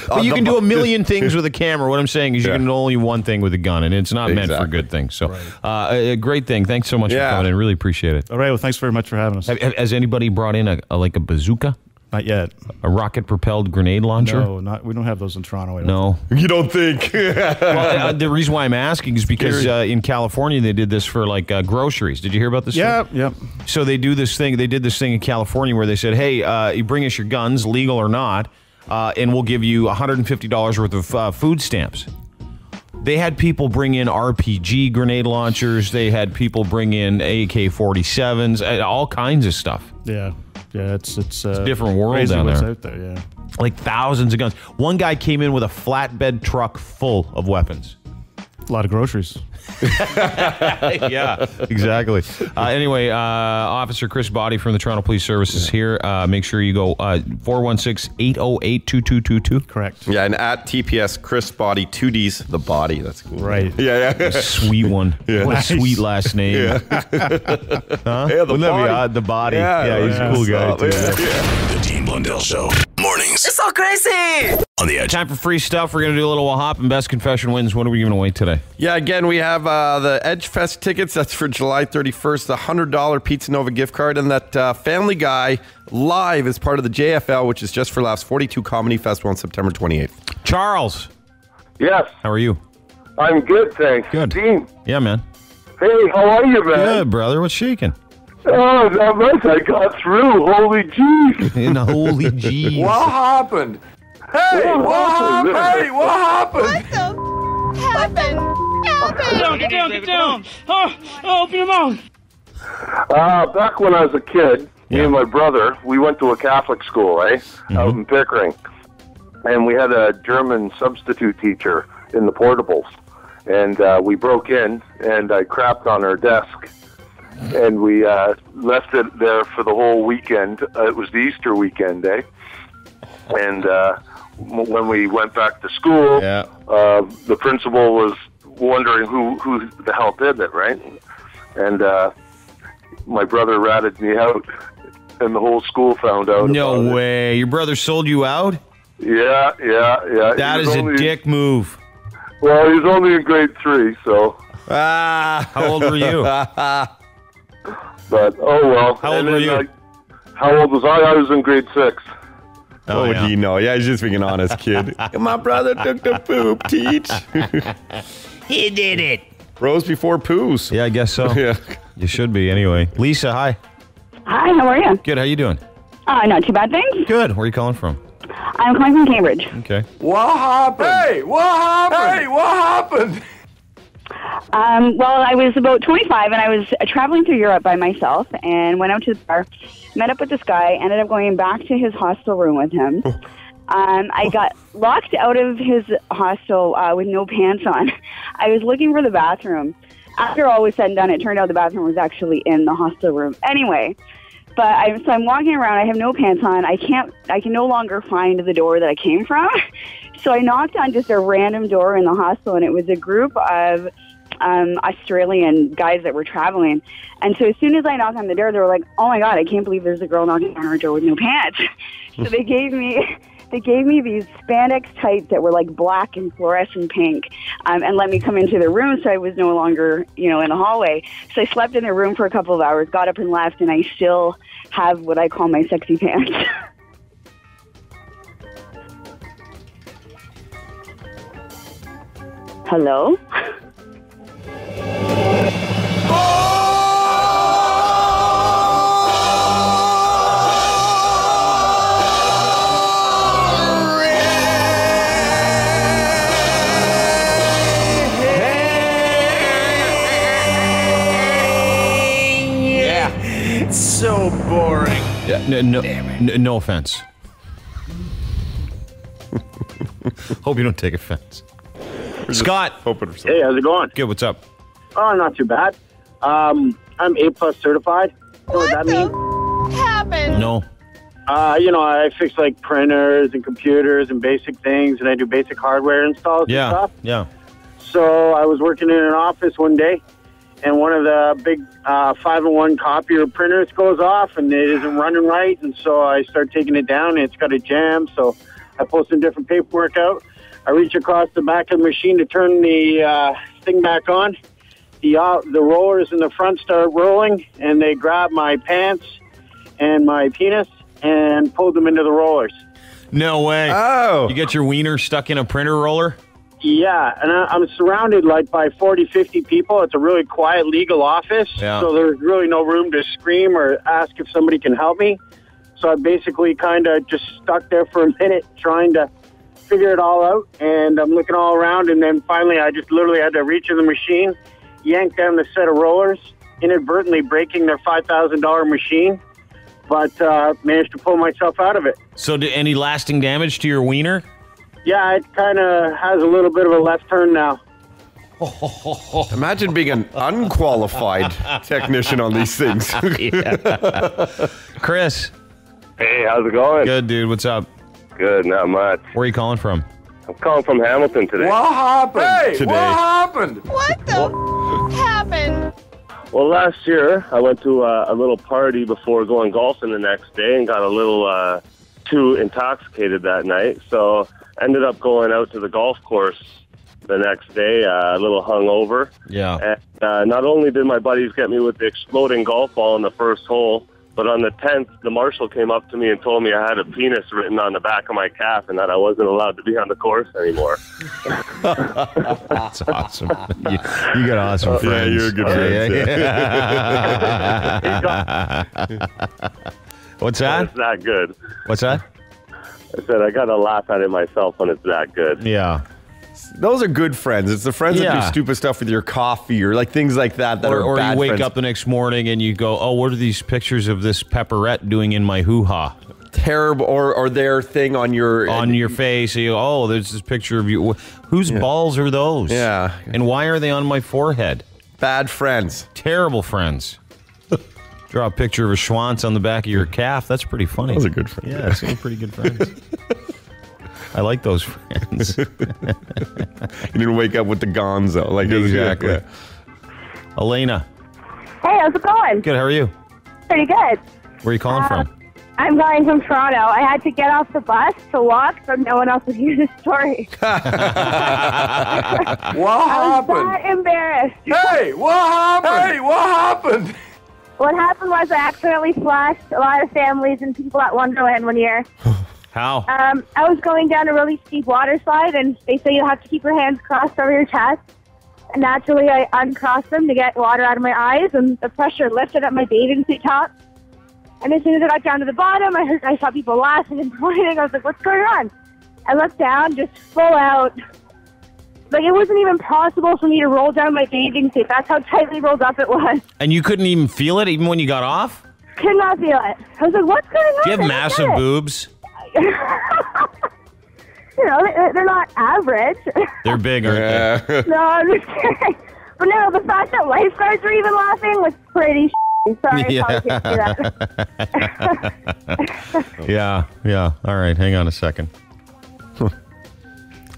But you can do a million things with a camera. What I'm saying is you Yeah. can do only one thing with a gun, and it's not meant for good things. So, uh, a a great thing. Thanks so much Yeah. for coming in. Really appreciate it. All right. Well, thanks very much for having us. Have, have- has anybody brought in a, a like a bazooka, Not yet. a rocket propelled grenade launcher? No, not. We don't have those in Toronto. I don't No. You don't think? *laughs* well, uh, the reason why I'm asking is because uh, in California they did this for like uh, groceries. Did you hear about this? Yeah, story? yeah. So they do this thing. They did this thing in California where they said, "Hey, uh, you bring us your guns, legal or not, uh, and we'll give you 150 dollars worth of uh, food stamps." They had people bring in RPG grenade launchers. They had people bring in AK-47s, uh, all kinds of stuff. Yeah, yeah. It's it's, uh, a different world down there. out there. Yeah. Like thousands of guns. One guy came in with a flatbed truck full of weapons. A lot of groceries. *laughs* yeah, exactly. Uh, anyway, uh, Officer Chris Boddy from the Toronto Police Service is here. Uh, make sure you go 416 808 2222. Correct. Yeah, and at TPS Chris Boddy, two D's, the body. That's cool. Right. Yeah, yeah. Sweet one. *laughs* Yeah. What a sweet last name. Yeah. *laughs* huh? Yeah, the Wouldn't that be body. odd? The body. Yeah, Yeah, he's a cool guy, too. Yeah. The Dean Blundell Show. Mornings It's so crazy. on the edge. Time for free stuff. We're going to do a little hop and best confession wins. What are we giving away today? Yeah, again, we have uh, the Edge Fest tickets. That's for July 31st, the $100 Pizza Nova gift card, and that uh, Family Guy live is part of the JFL, which is Just for Laughs 42 Comedy Festival on September 28th. Charles, Yes, how are you? I'm good, thanks. Good. Dean, Yeah, man. hey, how are you, man? Good, brother. What's shaking? Oh, not much. I got through. Holy jeez. *laughs* In holy jeez. What happened? Hey, what, happened? Hey, what happened? Happened. Happened. Get down, get down, get down. Oh, oh, open your mouth. Uh, back when I was a kid, me and my brother, we went to a Catholic school, eh, out in Pickering, and we had a German substitute teacher in the portables, and uh, we broke in, and I crapped on her desk, and we uh, left it there for the whole weekend. Uh, it was the Easter weekend, eh, and uh, when we went back to school, uh, the principal was wondering who who the hell did it, right? And uh, my brother ratted me out, and the whole school found out. No way. Your brother sold you out? Yeah, yeah, yeah. That is was a dick move. Well, he's only in grade three, so. Ah, how old were you? *laughs* But oh well. How old And were you? I- how old was I? I was in grade six. Oh, would he know? Yeah, he's just being an honest kid. *laughs* My brother took the poop, teach. *laughs* he did it. Bros before poos. Yeah, I guess so. *laughs* yeah. You should be anyway. Lisa, hi. Hi, how are you? Good. How you doing? Uh, not too bad, thanks. Good. Where are you calling from? I'm calling from Cambridge. Okay. What happened? Hey, what happened? Hey, what happened? Um, well, I was about 25 and I was uh, traveling through Europe by myself and went out to the bar, met up with this guy, ended up going back to his hostel room with him. Um, I got locked out of his hostel uh, with no pants on. *laughs* I was looking for the bathroom. After all was said and done, it turned out the bathroom was actually in the hostel room. Anyway, but I'm so I'm walking around. I have no pants on. I can't. I can no longer find the door that I came from. *laughs* So I knocked on just a random door in the hostel, and it was a group of um, Australian guys that were traveling. And so as soon as I knocked on the door, they were like, "Oh my god, I can't believe there's a girl knocking on our door with no pants." *laughs* so they gave me. *laughs* They gave me these spandex tights that were like black and fluorescent pink, um, and let me come into their room, so I was no longer, you know, in the hallway. So I slept in their room for a couple of hours, got up and left, and I still have what I call my sexy pants. *laughs* Hello. Yeah. It's so boring. Yeah, no, no, no offense. *laughs* Hope you don't take offense. Scott. Hoping for Hey, how's it going? Good. What's up? Oh, not too bad. Um, I'm A plus certified. You know what that means? happened? No. Uh, you know, I fix like printers and computers and basic things, and I do basic hardware installs and Yeah. stuff. Yeah. So I was working in an office one day, and one of the big uh, five in one copier printers goes off, and it isn't running right. And so I start taking it down, and it's got a jam. So I pull some different paperwork out. I reach across the back of the machine to turn the uh, thing back on. The uh, the rollers in the front start rolling, and they grab my pants and my penis and pull them into the rollers. No way. Oh. You get your wiener stuck in a printer roller? Yeah, and I, I'm surrounded like by 40, 50 people. It's a really quiet legal office, Yeah. so there's really no room to scream or ask if somebody can help me. So I basically kind of just stuck there for a minute trying to figure it all out, and I'm looking all around, and then finally I just literally had to reach in the machine, yank down the set of rollers, inadvertently breaking their $5,000 machine, but uh, managed to pull myself out of it. So, did any lasting damage to your wiener? Yeah, it kind of has a little bit of a left turn now. *laughs* Imagine being an unqualified technician on these things. *laughs* *laughs* Chris. Hey, how's it going? Good, dude. What's up? Good, not much. Where are you calling from? I'm calling from Hamilton today. What happened? Hey, Today. what happened? What the f- happened? Well, last year I went to uh, a little party before going golfing the next day and got a little uh, too intoxicated that night. So ended up going out to the golf course the next day, uh, a little hungover. Yeah. And uh, not only did my buddies get me with the exploding golf ball in the first hole, but on the 10th, the marshal came up to me and told me I had a penis written on the back of my calf and that I wasn't allowed to be on the course anymore. That's awesome. You, you got awesome uh, Yeah, friends. you're a good friend. Oh, *laughs* What's that? It's that good. What's that? I said I got to laugh at it myself when it's that good. Yeah. Those are good friends. It's the friends that do stupid stuff with your coffee or like things like that that or are or you wake friends. up the next morning and you go, "Oh, what are these pictures of this pepperette doing in my hoo ha?" Terrible, or or their thing on your on your face. You go, "Oh, there's this picture of you. Wh- Whose balls are those? Yeah. and why are they on my forehead? Bad friends, terrible friends. *laughs* Draw a picture of a schwanz on the back of your calf. That's pretty funny. Those are good friends. Yeah, those pretty good friends. *laughs* I like those friends. *laughs* you didn't wake up with the gonzo. Like Exactly. Yeah. Elena, Hey, how's it going? good. How are you? Pretty good. Where are you calling Uh, from? I'm calling from Toronto. I had to get off the bus to walk so no one else would hear the story. *laughs* *laughs* What happened? I was happened? that embarrassed. Hey, what happened? Hey, what happened? What happened was I accidentally flashed a lot of families and people at Wonderland one year. How? Um, I was going down a really steep water slide, and they say you have to keep your hands crossed over your chest. And naturally, I uncrossed them to get water out of my eyes, and the pressure lifted up my bathing suit top. And as soon as I got down to the bottom, I heard I saw people laughing and *laughs* pointing. I was like, "What's going on?" I looked down, just full out. Like it wasn't even possible for me to roll down my bathing suit. That's how tightly rolled up it was. And you couldn't even feel it even when you got off? Could not feel it. I was like, "What's going on?" Do you have massive boobs? *laughs* you know, they- they're not average. *laughs* They're big, aren't they? no, I'm just kidding. But no, the fact that lifeguards were even laughing was pretty. Sorry, I can't do that. *laughs* yeah, yeah. All right, hang on a second.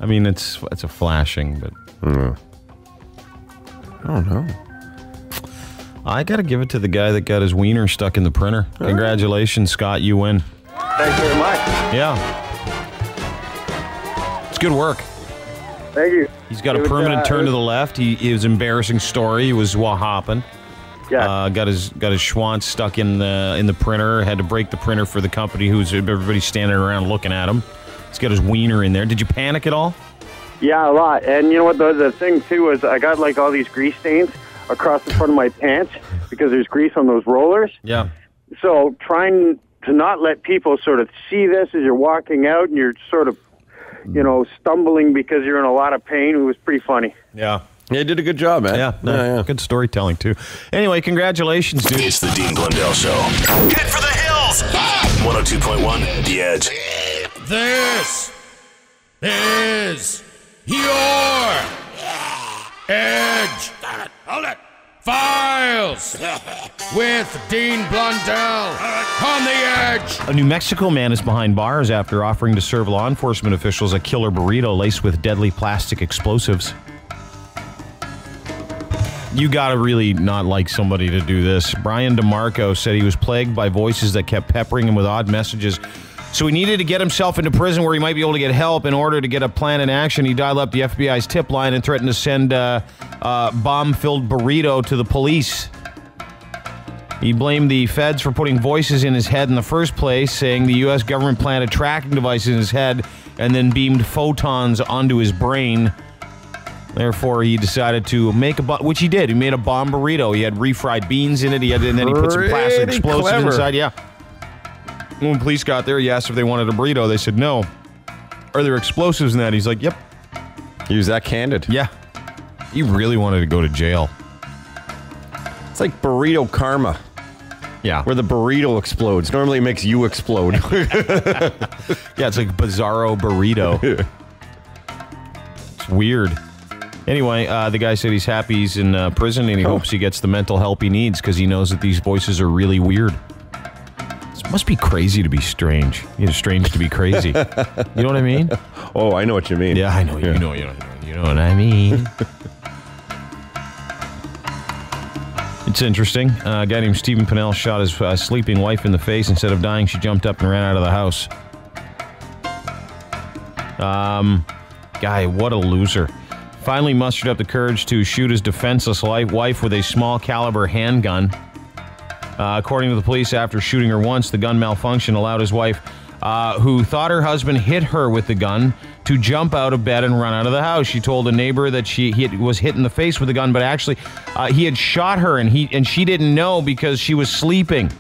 I mean, it's it's a flashing, but I don't know. I got to give it to the guy that got his wiener stuck in the printer. Congratulations, Scott. You win. Thank you very much. Yeah. It's good work. Thank you. He's got It a was, permanent uh, turn to the left. He, it was embarrassing story. He was wah hopping. Yeah. Uh, got his got his schwanz stuck in the in the printer. Had to break the printer for the company. Who's everybody standing around looking at him. He's got his wiener in there. Did you panic at all? Yeah, a lot. And you know what? The, the thing too is I got like all these grease stains across the front of my pants because there's grease on those rollers. Yeah. So trying to not let people sort of see this as you're walking out and you're sort of, you know, stumbling because you're in a lot of pain. It was pretty funny. Yeah. Yeah, you did a good job, man. Yeah, no, good storytelling too. Anyway, congratulations, dude. It's the Dean Blundell Show. Head for the hills. Ah! 102.1 The Edge. This is your Edge. Hold it. Files with Dean Blundell on the Edge. A New Mexico man is behind bars after offering to serve law enforcement officials a killer burrito laced with deadly plastic explosives. You gotta really not like somebody to do this. Brian DeMarco said he was plagued by voices that kept peppering him with odd messages. So he needed to get himself into prison where he might be able to get help. In order to get a plan in action, he dialed up the FBI's tip line and threatened to send a, a bomb-filled burrito to the police. He blamed the feds for putting voices in his head in the first place, saying the U.S. government planted tracking devices in his head and then beamed photons onto his brain. Therefore, he decided to make a bu- which he did. He made a bomb burrito. He had refried beans in it. He had, and then he put some plastic explosives clever. inside. Yeah. When police got there, he asked if they wanted a burrito. They said no. Are there explosives in that? He's like, yep. He was that candid. Yeah. He really wanted to go to jail. It's like burrito karma. Yeah. Where the burrito explodes. Normally it makes you explode. *laughs* Yeah, it's like bizarro burrito. it's weird. Anyway, uh, the guy said he's happy he's in uh, prison and he hopes he gets the mental help he needs because he knows that these voices are really weird. It must be crazy to be strange. You know, strange to be crazy. you know what I mean? *laughs* Oh, I know what you mean. Yeah, I know. You know. You know. You know what I mean. *laughs* It's interesting. Uh, a guy named Stephen Pinnell shot his uh, sleeping wife in the face. Instead of dying, she jumped up and ran out of the house. Um, guy, what a loser. Finally mustered up the courage to shoot his defenseless wife with a small caliber handgun. Uh, according to the police, after shooting her once, the gun malfunction allowed his wife, uh, who thought her husband hit her with the gun, to jump out of bed and run out of the house. She told a neighbor that she was hit in the face with the gun, but actually uh, he had shot her, and he and she didn't know because she was sleeping.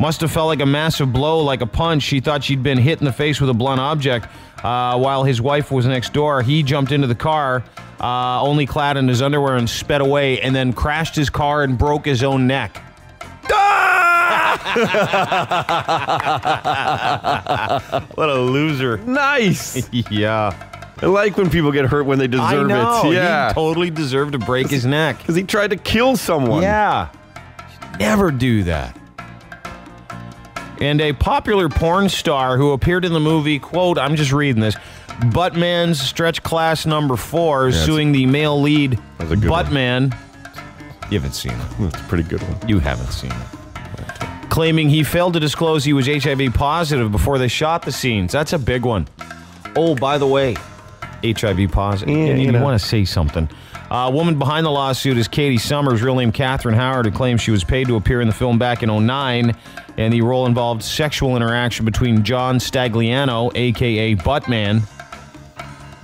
Must have felt like a massive blow, like a punch. She thought she'd been hit in the face with a blunt object. Uh, while his wife was next door, he jumped into the car, uh, only clad in his underwear, and sped away, and then crashed his car and broke his own neck. *laughs* what a loser. Nice. *laughs* yeah. I like when people get hurt when they deserve know. it. Yeah. He totally deserved to break his neck. Because he tried to kill someone. Yeah. Never do that. And a popular porn star who appeared in the movie, quote, I'm just reading this, Buttman's Stretch Class Number Four, is Yeah, suing the male lead, Buttman. one. You haven't seen it. That's a pretty good one. You haven't seen it. Claiming he failed to disclose he was HIV positive before they shot the scenes. That's a big one. Oh, by the way, HIV positive. Yeah, Yeah, you you, know. want to say something. Uh, woman behind the lawsuit is Katie Summers, real name Catherine Howard, who claims she was paid to appear in the film back in 09, and the role involved sexual interaction between John Stagliano, aka Buttman,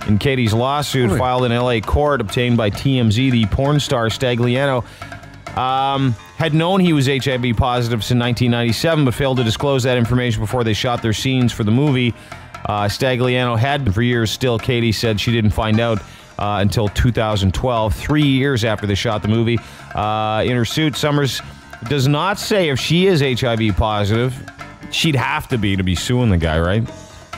in Katie's lawsuit filed in LA court, obtained by TMZ, the porn star Stagliano um, had known he was HIV positive since 1997, but failed to disclose that information before they shot their scenes for the movie. Uh, Stagliano had been for years. Still, Katie said she didn't find out uh, until 2012, three years after they shot the movie. Uh, in her suit, Summers does not say if she is HIV positive. She'd have to be to be suing the guy, right?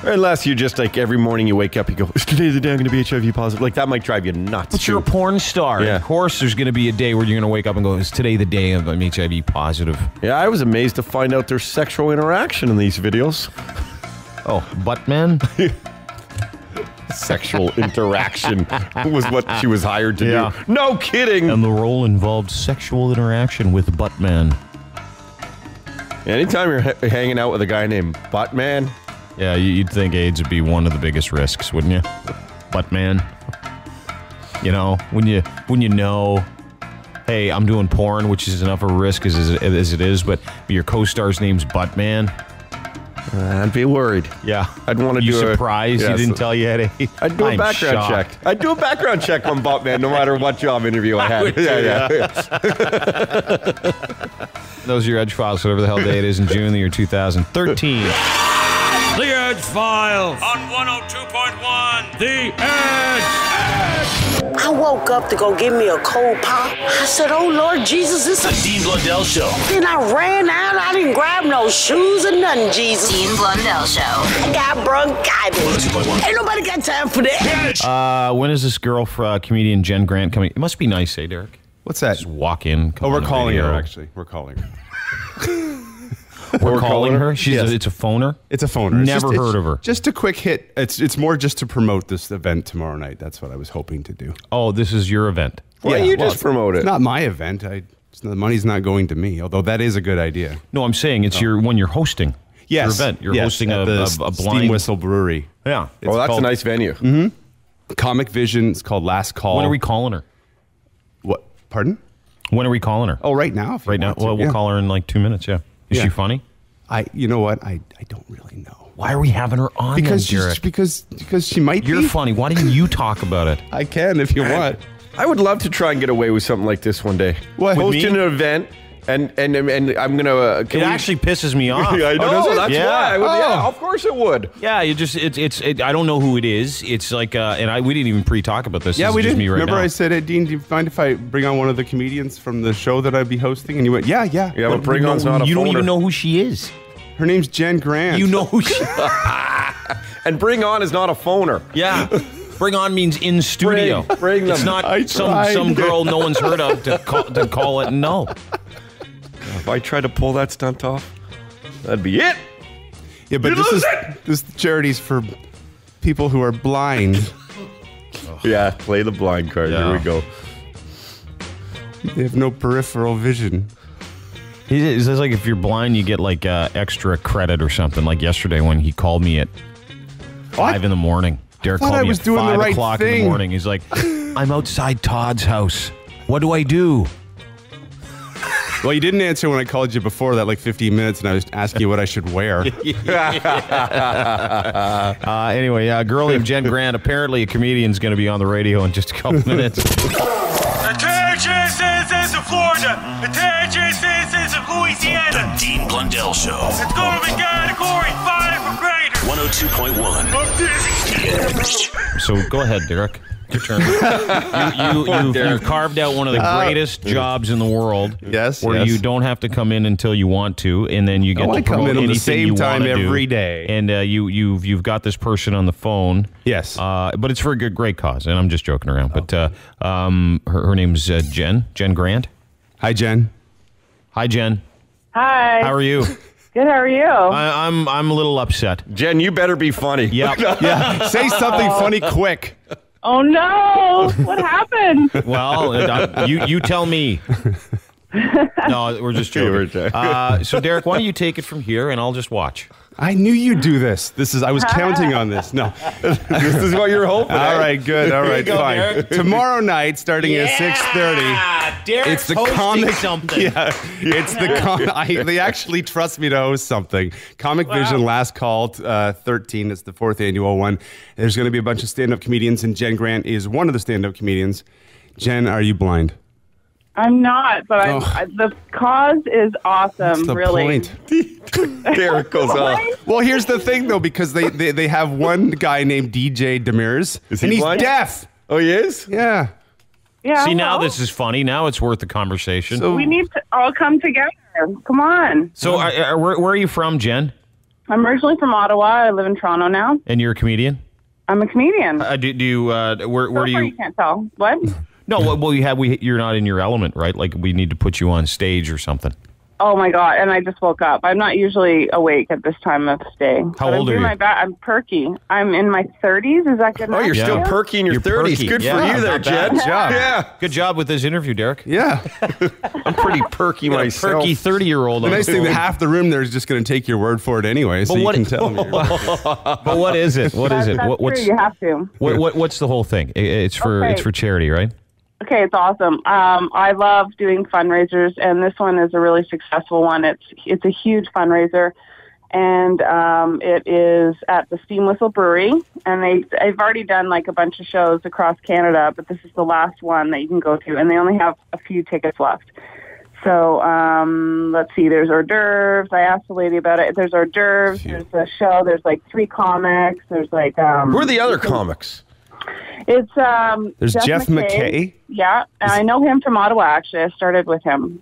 Unless you're just like every morning you wake up, you go, "Is today the day I'm going to be HIV positive?" Like that might drive you nuts. But you're a too. porn star. Yeah. Of course, there's going to be a day where you're going to wake up and go, "Is today the day of I'm HIV positive?" Yeah, I was amazed to find out there's sexual interaction in these videos. Oh, butt man. *laughs* Sexual interaction was what she was hired to Yeah. do. No kidding. And the role involved sexual interaction with Buttman. Anytime you're ha- hanging out with a guy named Buttman, Yeah, you- you'd think AIDS would be one of the biggest risks, wouldn't you? Buttman. You know, when you when you know, hey, I'm doing porn, which is enough of a risk as, as, as it is, but your co-star's name's Buttman. Uh, I'd be worried. Yeah, I'd want to you do a- surprised Yes. he didn't tell you had AIDS? I'd do a I'm background shocked. check. I'd do a background check on Buttman no matter what job interview I *laughs* had. Yeah, yeah. *laughs* Those are your Edge Files, whatever the hell day it is in June, the year 2013. The Edge Files on 102.1 The Edge. I woke up to go get me a cold pop. I said, Oh Lord Jesus, this is The. Dean Blundell Show. Then I ran out. I didn't grab no shoes or nothing, Jesus. Dean Blundell Show. I got bronchitis. Ain't nobody got time for that. Uh, when is this girl, uh, comedian Jen Grant, coming? It must be nice, eh, Derek? What's that? Just walk in. come Oh, we're calling video. her, actually. We're calling her. *laughs* We're, calling her. She's Yes. a, it's a phoner. It's a phoner. Never just- heard of her. Just a quick hit. It's it's more just to promote this event tomorrow night. That's what I was hoping to do. Oh, this is your event. Why don't you just it's- promote It's not my event. I it's, the money's not going to me. Although that is a good idea. No, I'm saying it's your when you're hosting. Yes, your event. You're yes, hosting at a, the a, a Steam Whistle Brewery. Yeah. oh, that's called- a nice venue. Mm-hmm. Comic Vision. It's called Last Call. When are we calling her? What? Pardon? When are we calling her? Oh, right now. right now. want to, Well, we'll yeah. call her in like two minutes. Yeah. Is Yeah. she funny? I. You know what? I. I don't really know. Why are we having her on? Because then, she's, because because she might. you're be. funny. Why didn't you talk about it? *laughs* I can if you want. I would love to try and get away with something like this one day. What? With Hosting me? an event and and and I'm gonna. Uh, can It we- actually pisses me *laughs* off. I know. does it? that's Yeah. why. I would, Yeah, Oh. of course it would. Yeah, you just it's it's it, I don't know who it is. It's like uh, and I we didn't even pre-talk about this. Yeah, This we did. Me right Remember, now. I said, hey, Dean, do you mind if I bring on one of the comedians from the show that I'd be hosting? And you went, yeah, yeah. Yeah, but bring No, on's not a you don't even know who she is. Her name's Jen Grant. You know who she. *laughs* And bring on is not a phoner. Yeah. Bring on means in studio. Bring- bring It's not I some some girl no one's heard of to call, to call it no. If I try to pull that stunt off, that'd be it. Yeah, but You this lose is it! this charity's for people who are blind. *laughs* Yeah, play the blind card. Here we go. they have no peripheral vision. He says like if you're blind, you get like uh, extra credit or something. Like yesterday when he called me at five in the morning. Derek thought called I me was at doing five right o'clock in the morning. He's like, *laughs* "I'm outside Todd's house. What do I do?" Well, you didn't answer when I called you before that, like 15 minutes, and I was asking you what I should wear. *laughs* Uh, anyway, uh, girl named Jen Grant. Apparently, a comedian's going to be on the radio in just a couple *laughs* minutes. The Derek Attention citizens of Florida. Attention citizens of Louisiana. The Dean Blundell Show. It's going to be category five or greater. 102.1. I'm dizzy. So go ahead, Derek. Your turn. you, you, you've, you've carved out one of the Uh, greatest jobs in the world. Yes, Where yes. you don't have to come in until you want to, and then you get Oh, to I come in on the same time wanna do. every day. And uh, you, you've you've got this person on the phone. Yes. Uh, but it's for a good, great cause, and I'm just joking around. But uh, um, her, her name's uh, Jen. Jen Grant. Hi, Jen. Hi, Jen. Hi. How are you? Good. How are you? I, I'm I'm a little upset. Jen, you better be funny. Yep. *laughs* Yeah. Say something funny quick. Oh no! what *laughs* happened? Well, uh, you you tell me. *laughs* No, we're just joking. Uh, so, Derek, why don't you take it from here, and I'll just watch. I knew you'd do this. This is I was counting on this. No. *laughs* this is what you're hoping. All eh? good. All right, go, fine. Derek. Tomorrow night, starting at six thirty. It's the comic. *laughs* something. Yeah, it's the. Com- I, they actually trust me to host something. Comic Vision Last Call uh, 13. It's the fourth annual one. There's going to be a bunch of stand-up comedians, and Jen Grant is one of the stand-up comedians. Jen, are you blind? I'm not, but I'm, Oh. I, the cause is awesome. That's the really. point. *laughs* Derek goes off. Well, here's the thing, though, because they, they, they have one guy named DJ Demers, Is and he's blind? deaf. Oh, he is? Yeah. Yeah. See, now well, this is funny. Now it's worth the conversation. So- So, we need to all come together. Come on. uh, uh, where, where are you from, Jen? I'm originally from Ottawa. I live in Toronto now. And you're a comedian? I'm a comedian. Uh, do, do you, uh, where, where so do far you, you can't tell. What? *laughs* no, well, well, you have, we, you're not in your element, right? Like, we need to put you on stage or something. Oh my god! And I just woke up. I'm not usually awake at this time of day. How But I'm old are doing you? My ba- I'm perky. I'm in my 30s. Is that good? Oh, enough you're for still perky in your You're 30s. perky. Good Yeah, for you there, not bad. Jen. Good job. Yeah. Good job with this interview, Derek. Yeah. *laughs* I'm pretty perky You got a myself. perky 30 year old. The nice thing that half the room there is just going to take your word for it anyway, so But you what- can tell *laughs* me. But what is it? What is That's, it? that's What, what's, true. You have to. what, what, what's the whole thing? It's for, Okay. it's for charity, right? Okay, it's awesome. Um, I love doing fundraisers, and this one is a really successful one. It's it's a huge fundraiser, and um, it is at the Steam Whistle Brewery. And they they've already done like a bunch of shows across Canada, but this is the last one that you can go to, and they only have a few tickets left. So um, let's see. There's hors d'oeuvres. I asked the lady about it. There's hors d'oeuvres. There's a show. There's like three comics. There's like um, Who are the other comics? It's um. There's Jeff McKay. Yeah, and I know him from Ottawa. Actually, I started with him.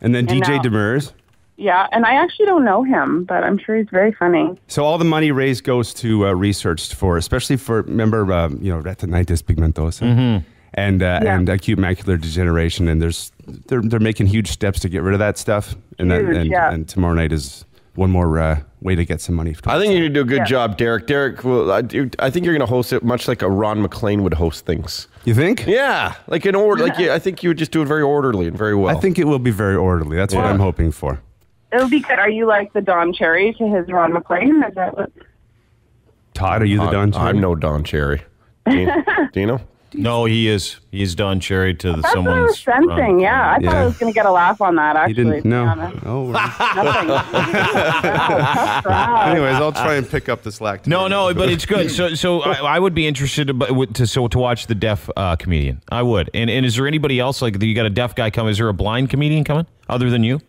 And then And DJ now- Demers. Yeah, and I actually don't know him, but I'm sure he's very funny. So all the money raised goes to uh, research for, especially for remember, um, you know, retinitis pigmentosa Mm-hmm. and uh, Yeah. and acute macular degeneration, and there's they're they're making huge steps to get rid of that stuff, and that, Huge, and, yeah. and tomorrow night is one more uh, way to get some money. I think you need to do a good Yeah. job, Derek. Derek, well, I, do- I think you're going to host it much like a Ron MacLean would host things. You think? Yeah, like in order. Like yeah, I think you would just do it very orderly and very well. I think it will be very orderly. That's what I'm hoping for. It'll be good. Are you like the Don Cherry to his Ron MacLean? Is that what? Todd, are you the Don? Cherry? I'm no Don Cherry. Do *laughs* you, do you know? No, he is. He's Don Cherry to the That's what I someone's. was sensing. Yeah, I thought Yeah. I was going to get a laugh on that. You Actually, didn't? to be No. honest. Oh. *laughs* Nothing. Wow, tough. *laughs* Anyways, I'll try and pick up the slack. No, no, but it's good. So, so I, I would be interested to, to so to watch the deaf uh, comedian. I would. And and is there anybody else like you got a deaf guy coming? Is there a blind comedian coming other than you?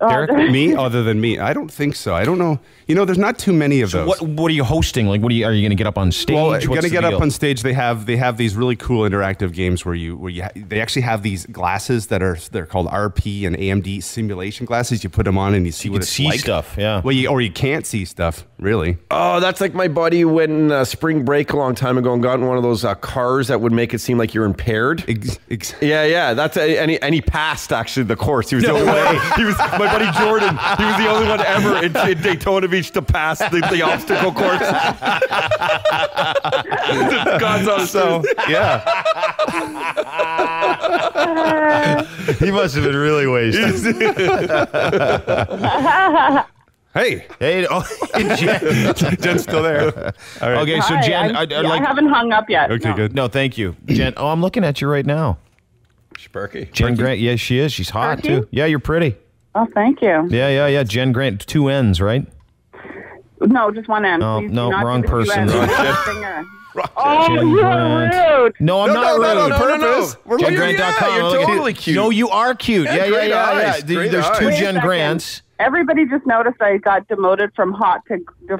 Oh, Derek? me other than me? I don't think so. I don't know. You know, there's not too many of So those. what what are you hosting? Like, what are you are you going to get up on stage? Well, What's gonna get deal? up on stage. They have they have these really cool interactive games where you where you ha- they actually have these glasses that are they're called RP and AMD simulation glasses. You put them on and you see You what can it's see like. stuff. Yeah. Well, you, or you can't see stuff really. Oh, that's like my buddy went in uh, spring break a long time ago and got in one of those uh, cars that would make it seem like you're impaired. Ex- ex- Yeah, yeah. That's a, and, he, and he passed actually the course. He was the only one. He was my buddy Jordan. He was the only one ever in, in Daytona Beach to pass the, the obstacle course. *laughs* God's honest so yeah, he must have been really wasted. *laughs* hey, hey, oh, *laughs* Jen. Jen's still there. All right. Okay, so Hi, Jen, I, I, I yeah, like. I haven't hung up yet. Okay, no. good. No, thank you, Jen. Oh, I'm looking at you right now. She's perky. Jen Grant. Yeah, she is. She's hot Perky? too. Yeah, you're pretty. Oh, thank you. Yeah, yeah, yeah. Jen Grant, two N's, right? No, just one end. Oh, Please do no, not wrong person. ends. Wrong *laughs* uh, oh, Jen- finger. Jen Oh, you're Grant. rude. No, I'm No, not no, rude. no, no, no, no, no. We're looking- Grant yeah, you're Look at totally cute. No, you are cute. Yeah, Yeah, yeah, great yeah, eyes, yeah. There- great There's two eyes. Jen Wait a Grants. Everybody just noticed I got demoted from hot to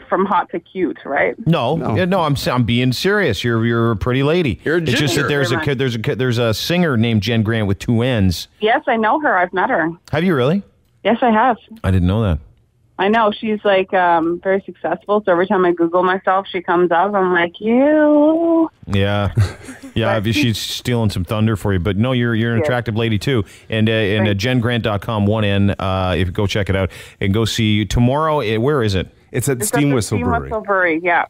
from hot to cute, right? No, no, no I'm I'm being serious. You're you're a pretty lady. You're a it's just that ginger. there's a Very kid, there's a kid, there's a singer named Jen Grant with two N's. Yes, I know her. I've met her. Have you really? Yes, I have. I didn't know that. I know she's like um very successful. So every time I Google myself, she comes up. I'm like, you. Yeah, *laughs* yeah. she's stealing some thunder for you, but no, you're you're an attractive lady too. And uh, and uh, JenGrant.com, one N. Uh, if you go check it out and go see you tomorrow. Where is it? It's at It's at the Steam Whistle Brewery. Yeah,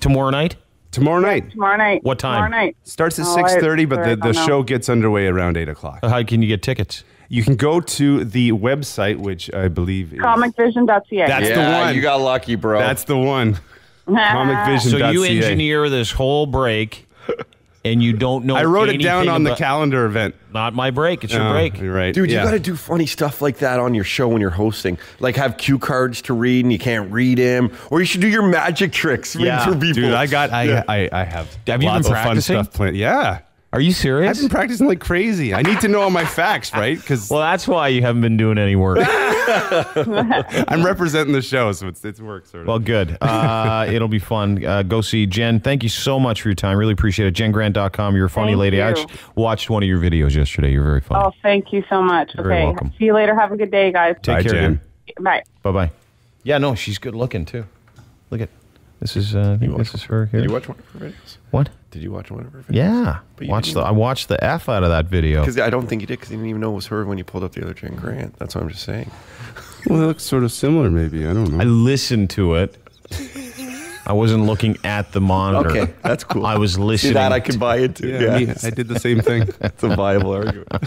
Tomorrow night. Tomorrow night. tomorrow night. What time? Tomorrow night. Starts at Oh, six thirty, I- but I the, don't the know. show gets underway around eight o'clock. Uh, How can you get tickets? You can go to the website, which I believe is Comicvision.ca. That's the one. you got lucky, bro. That's the one. *laughs* Comicvision.ca. So you engineer this whole break, *laughs* and you don't know. I wrote it down on the calendar event. Not my break. It's your Oh, break. You're right, Dude, Yeah. you got to do funny stuff like that on your show when you're hosting. Like have cue cards to read and you can't read them, or you should do your magic tricks. Yeah, for people. dude, I got, I, Yeah. I, I have. Have you been lots of fun practicing? stuff planned. Yeah. Are you serious? I've been practicing like crazy. I need to know all my facts, right? Because well, that's why you haven't been doing any work. *laughs* I'm representing the show, so it's it's work sort of. Well, good. Uh, it'll be fun. Uh, go see Jen. Thank you so much for your time. Really appreciate it. JenGrant.com. You're a funny Thank lady. I actually watched one of your videos yesterday. You're very funny. Oh, thank you so much. You're okay. welcome. See you later. Have a good day, guys. Take care, Jen. Bye. Bye bye. Yeah, no, she's good looking too. Look at this is. Uh, I think this is her here. Did you watch one of her videos? What? Did you watch one of her videos? Yeah. But Watch the. I watched the f out of that video. Because I don't think you did, because you didn't even know it was her when you pulled up the other Jen Grant. That's what I'm just saying. Well, it looks sort of similar, maybe. I don't know. I listened to it. I wasn't looking at the monitor. Okay, that's cool. I was listening. See that I can buy into. Yeah, me, I did the same thing. *laughs* That's a viable argument. *laughs*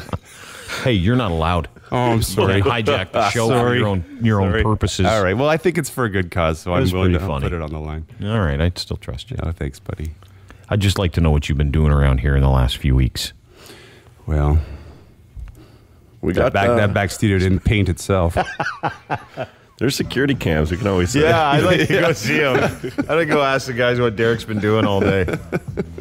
Hey, you're not allowed. Oh, I'm sorry. Don't hijack the show for your own your Sorry. own purposes. All right. Well, I think it's for a good cause, so I'm was willing to funny. put it on the line. All right, I'd still trust you. Oh, thanks, buddy. I'd just like to know what you've been doing around here in the last few weeks. Well, We that got back uh, that back studio didn't paint itself. *laughs* There's security cams. We can always say. Yeah, I'd like to go *laughs* see him. I'd like to go ask the guys what Derek's been doing all day.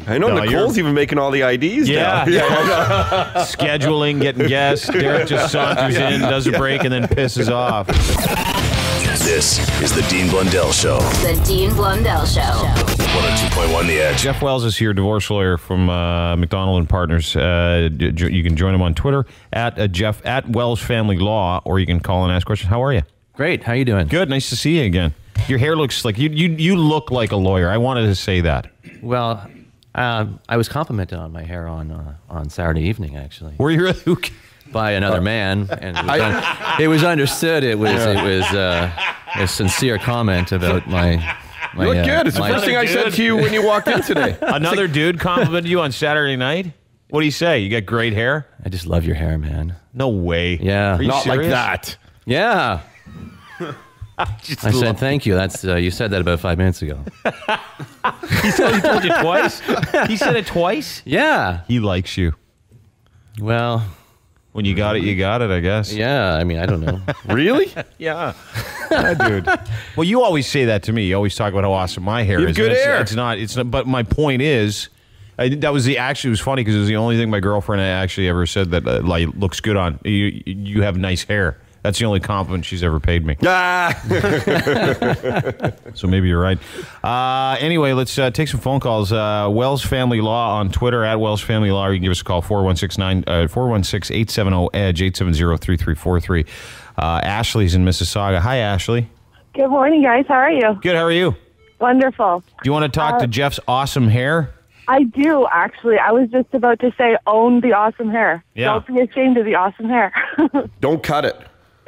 I know No, Nicole's you're- even making all the IDs Yeah, now. yeah. *laughs* Scheduling, getting guests. Derek just saunters in, does a break, and then pisses off. This is the Dean Blundell Show. The Dean Blundell Show. 102.1 The Edge. Geoff Wells is here, divorce lawyer from uh, Macdonald and Partners. Uh, d- j- you can join him on Twitter at uh, Jeff at Wells Family Law, or you can call and ask questions. How are you? Great. How you doing? Good. Nice to see you again. Your hair looks like you. You you look like a lawyer. I wanted to say that. Well, um, I was complimented on my hair on uh, on Saturday evening, actually. Were you really? By another man, and it was, un- it was understood. It was it was uh, a sincere comment about my. my You look uh, good. It's the my- first thing I said to you when you walked in today. *laughs* Another dude complimented you on Saturday night. What do you say? You got great hair. I just love your hair, man. No way. Yeah. Are you Not like serious? that. Yeah. *laughs* Just I said thank you. That's uh, you said that about five minutes ago. *laughs* He told, he told you twice. He said it twice. Yeah. He likes you. Well, When you got it, you got it. I guess. yeah. I mean, I don't know. *laughs* Really? Yeah. Yeah, dude. Well, you always say that to me. You always talk about how awesome my hair You have is. good and it's, hair. It's not. It's not. But my point is, I, that was the actually it was funny because it was the only thing my girlfriend actually ever said that uh, like looks good on you. You have nice hair. That's the only compliment she's ever paid me. Ah. *laughs* So maybe you're right. Uh, anyway, let's uh, take some phone calls. Uh, Wells Family Law on Twitter at Wells Family Law. Or you can give us a call 416 uh, 416 870 EDGE 870 3343. Uh, Ashley's in Mississauga. Hi, Ashley. Good morning, guys. How are you? Good. How are you? Wonderful. Do you want to talk to Uh, Geoff's awesome hair? I do, actually. I was just about to say, own the awesome hair. Yeah. Don't be ashamed of the awesome hair. *laughs* Don't cut it. *laughs*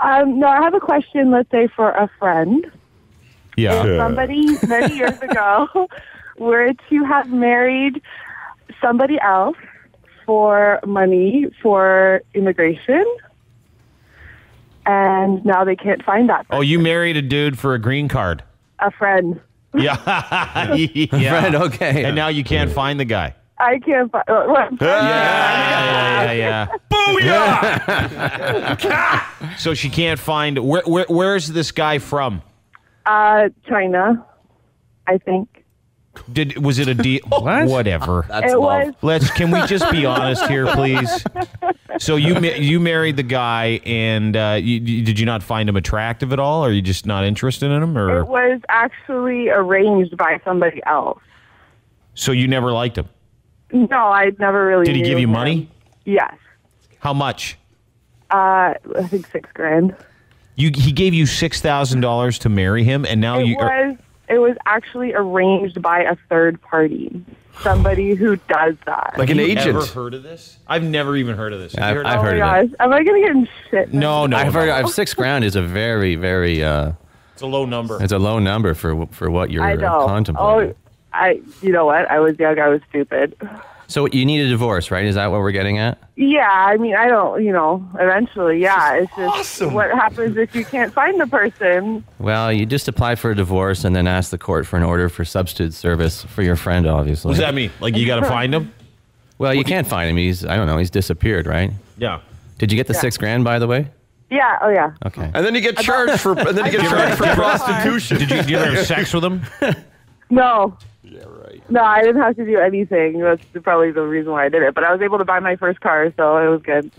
um, no, I have a question, let's say, for a friend. Yeah. If somebody many years *laughs* ago were to have married somebody else for money for immigration, and now they can't find that Oh, you married a dude for a green card. a friend. Yeah. *laughs* yeah. Friend, okay. And now you can't find the guy. I can't find. Uh, well, Yeah, yeah, yeah. *laughs* Booyah! *laughs* so she can't find where, where where's this guy from? Uh, China, I think. Did was it a deal? *laughs* Whatever. It was- Let's. Can we just be honest here, please? So you ma- you married the guy, and uh, you, you- did you not find him attractive at all? Or are you just not interested in him, or It was actually arranged by somebody else. so you never liked him? No, I never really. Did he knew give you him. money? Yes. How much? Uh, I think six grand. You he gave you six thousand dollars to marry him, and now it you. are- was. It was actually arranged by a third party, somebody who does that. Like an agent. Have you Ever heard of this? I've never even heard of this. Have you I've, heard I've of heard oh of my it. gosh, am I gonna get in shit? No, no, I've heard. no. I've six grand is a very, very. Uh, It's a low number. it's a low number for for what you're I know. contemplating. Oh, I. You know what? I was young. I was stupid. So you need a divorce, right? Is that what we're getting at? Yeah, I mean, I don't. You know, eventually, yeah. It's just what happens if you can't find the person. Well, you just apply for a divorce and then ask the court for an order for substitute service for your friend, obviously. What does that mean? Like you got to find him? Well, you can't find him. He's I don't know. He's disappeared, right? Yeah. Did you get the Yeah. six grand, by the way? Yeah. Oh, yeah. Okay. And then you get charged for and then you get charged for prostitution. Did you, did you ever have sex with him? *laughs* No. Yeah, right. No, I didn't have to do anything. That's probably the reason why I did it. But I was able to buy my first car, so it was good.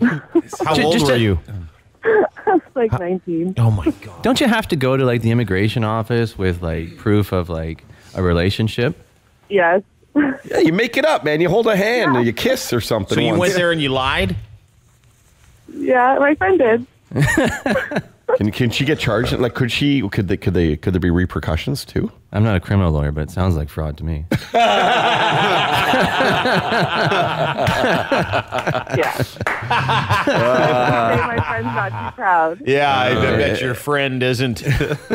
How Ju- old just were a- you? I was *laughs* like 19. Oh my god. Don't you have to go to like the immigration office with like proof of like a relationship? Yes. *laughs* Yeah, you make it up, man. You hold a hand or you kiss or something. So you once. went there and you lied? Yeah, my friend did. *laughs* Can, can she get charged? Like, could she? Could they? Could they? Could there be repercussions too? I'm not a criminal lawyer, but it sounds like fraud to me. *laughs* Yeah. *laughs* Say my friend's not too proud. Yeah, I Uh, bet your friend isn't. *laughs*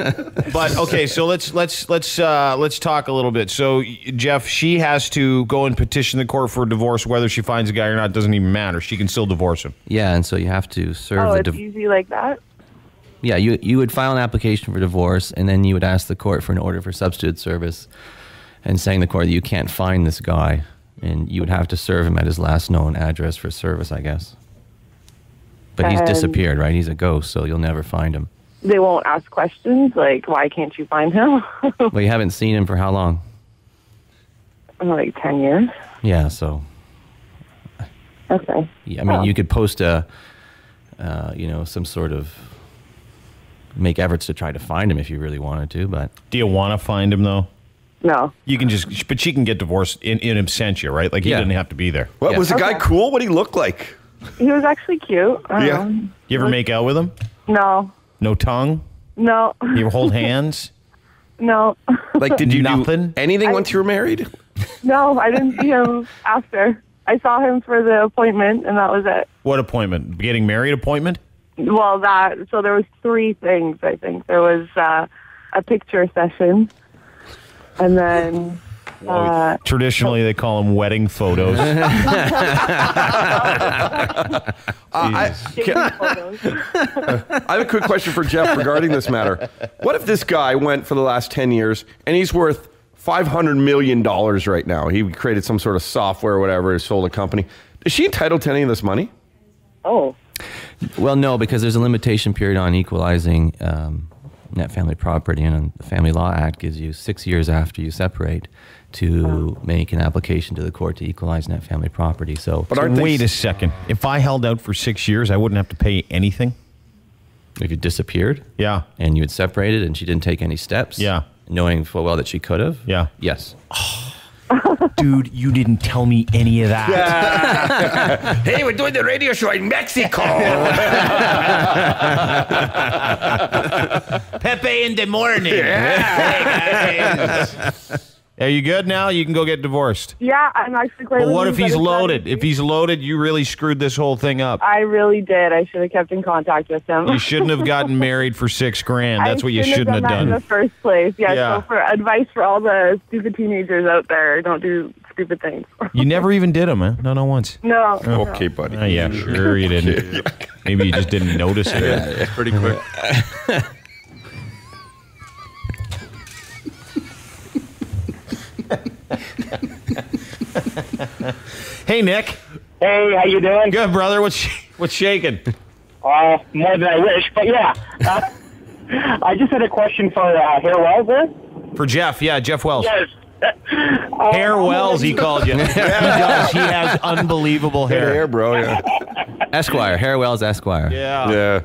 but okay, so let's let's let's uh, let's talk a little bit. So Geoff, she has to go and petition the court for a divorce, whether she finds a guy or not doesn't even matter. She can still divorce him. Yeah, and so you have to serve Oh, the it's div- easy like that? Yeah, you you would file an application for divorce, and then you would ask the court for an order for substitute service, and saying the court that you can't find this guy, and you would have to serve him at his last known address for service, I guess. But he's And- disappeared, right? He's a ghost, so you'll never find him. They won't ask questions like, why can't you find him? *laughs* well, you haven't seen him for how long? like 10 years. Yeah, so Okay. yeah, I mean, Oh. you could post a, uh, you know, some sort of make efforts to try to find him if you really wanted to, but Do you want to find him though? No. You can just, but she can get divorced in in absentia, right? Like he Yeah. didn't have to be there. What was the guy Okay. cool? What did he look like? He was actually cute. I Yeah. know. You ever make out with him? No. No tongue? No. You ever hold hands? *laughs* No. Like, did you Nothing? do anything once you were married? No, I didn't see him after. I saw him for the appointment, and that was it. What appointment? Getting married appointment? Well, that so there was three things. I think there was uh, a picture session, and then uh, Traditionally, they call them wedding photos. *laughs* Uh, I, can- *laughs* I have a quick question for Geoff regarding this matter. What if this guy went for the last 10 years and he's worth $500 million right now? He created some sort of software or whatever, sold a company. Is she entitled to any of this money? oh, Well, no, because there's a limitation period on equalizing um, net family property, and the Family Law Act gives you six years after you separate to make an application to the court to equalize net family property. So, But wait a second. If I held out for six years, I wouldn't have to pay anything. if you disappeared, Yeah. and you had separated, and she didn't take any steps, Yeah. knowing full well that she could have, Yeah. yes. *laughs* Dude, you didn't tell me any of that. *laughs* hey, we're doing the radio show in Mexico. *laughs* Pepe in the morning. Are you good now? You can go get divorced. yeah, I'm actually quite. But what if he's that it's not loaded? If he's loaded, you really screwed this whole thing up. I really did. I should have kept in contact with him. You shouldn't have *laughs* gotten married for six grand. That's I what you shouldn't have that in the first place. Yeah, Yeah. So for advice for all the stupid teenagers out there, don't do stupid things. *laughs* You never even did them, huh? No, not once. No. Oh. Okay, buddy. Oh, yeah, sure you didn't. *laughs* Maybe you just didn't notice it. pretty quick. *laughs* Hey, Nick. Hey, how you doing? Good, brother. What's sh- what's shaking? Uh, more than I wish, but yeah. Uh, *laughs* I just had a question for uh, Hair Wells there. For Geoff, yeah, Geoff Wells. Yes. *laughs* Hair Wells, he called you. he does. He has unbelievable hair. hair, bro. Yeah. Esquire, Hair Wells Esquire. Yeah. Yeah.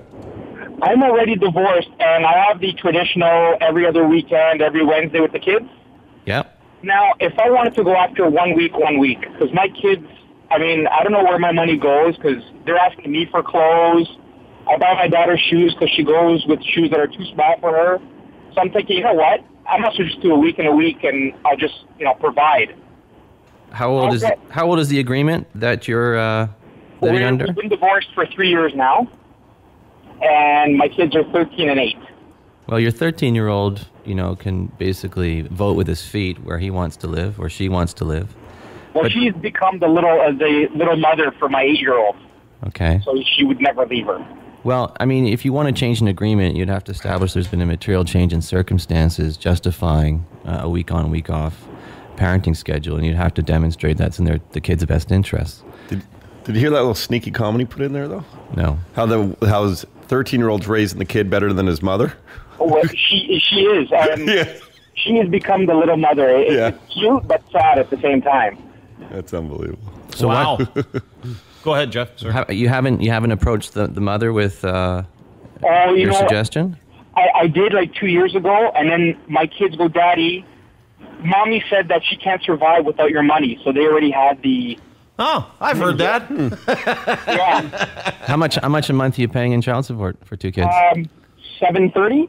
I'm already divorced, and I have the traditional every other weekend, every Wednesday with the kids. Yep. Now, if I wanted to go after one week, one week, because my kids, I mean, I don't know where my money goes because they're asking me for clothes. I buy my daughter shoes because she goes with shoes that are too small for her. So I'm thinking, you know what? I must just do a week and a week, and I'll just, you know, provide. How old is how old is the agreement that you're uh, living We're- under? We've been divorced for three years now, and my kids are 13 and 8. Well, your 13 year old, you know, can basically vote with his feet where he wants to live or she wants to live. Well, she's become the little uh, the little mother for my eight year old, Okay. so she would never leave her. Well, I mean, if you want to change an agreement, you'd have to establish there's been a material change in circumstances justifying uh, a week on, week off parenting schedule, and you'd have to demonstrate that's in their, the kid's best interest. Did Did you hear that little sneaky comedy put in there though? No. How the how his 13 year old's raising the kid better than his mother? Well, she she is. *laughs* Um, She has become the little mother. It- It's cute but sad at the same time. That's unbelievable. So wow. what- *laughs* Go ahead, Geoff. Sorry. You haven't you haven't approached the, the mother with uh, Oh, you your know, suggestion? I, I did like two years ago, and then my kids go, Daddy, Mommy said that she can't survive without your money, so they already had the. Oh, I've heard that. *laughs* yeah. How much how much a month are you paying in child support for two kids? Um, seven thirty.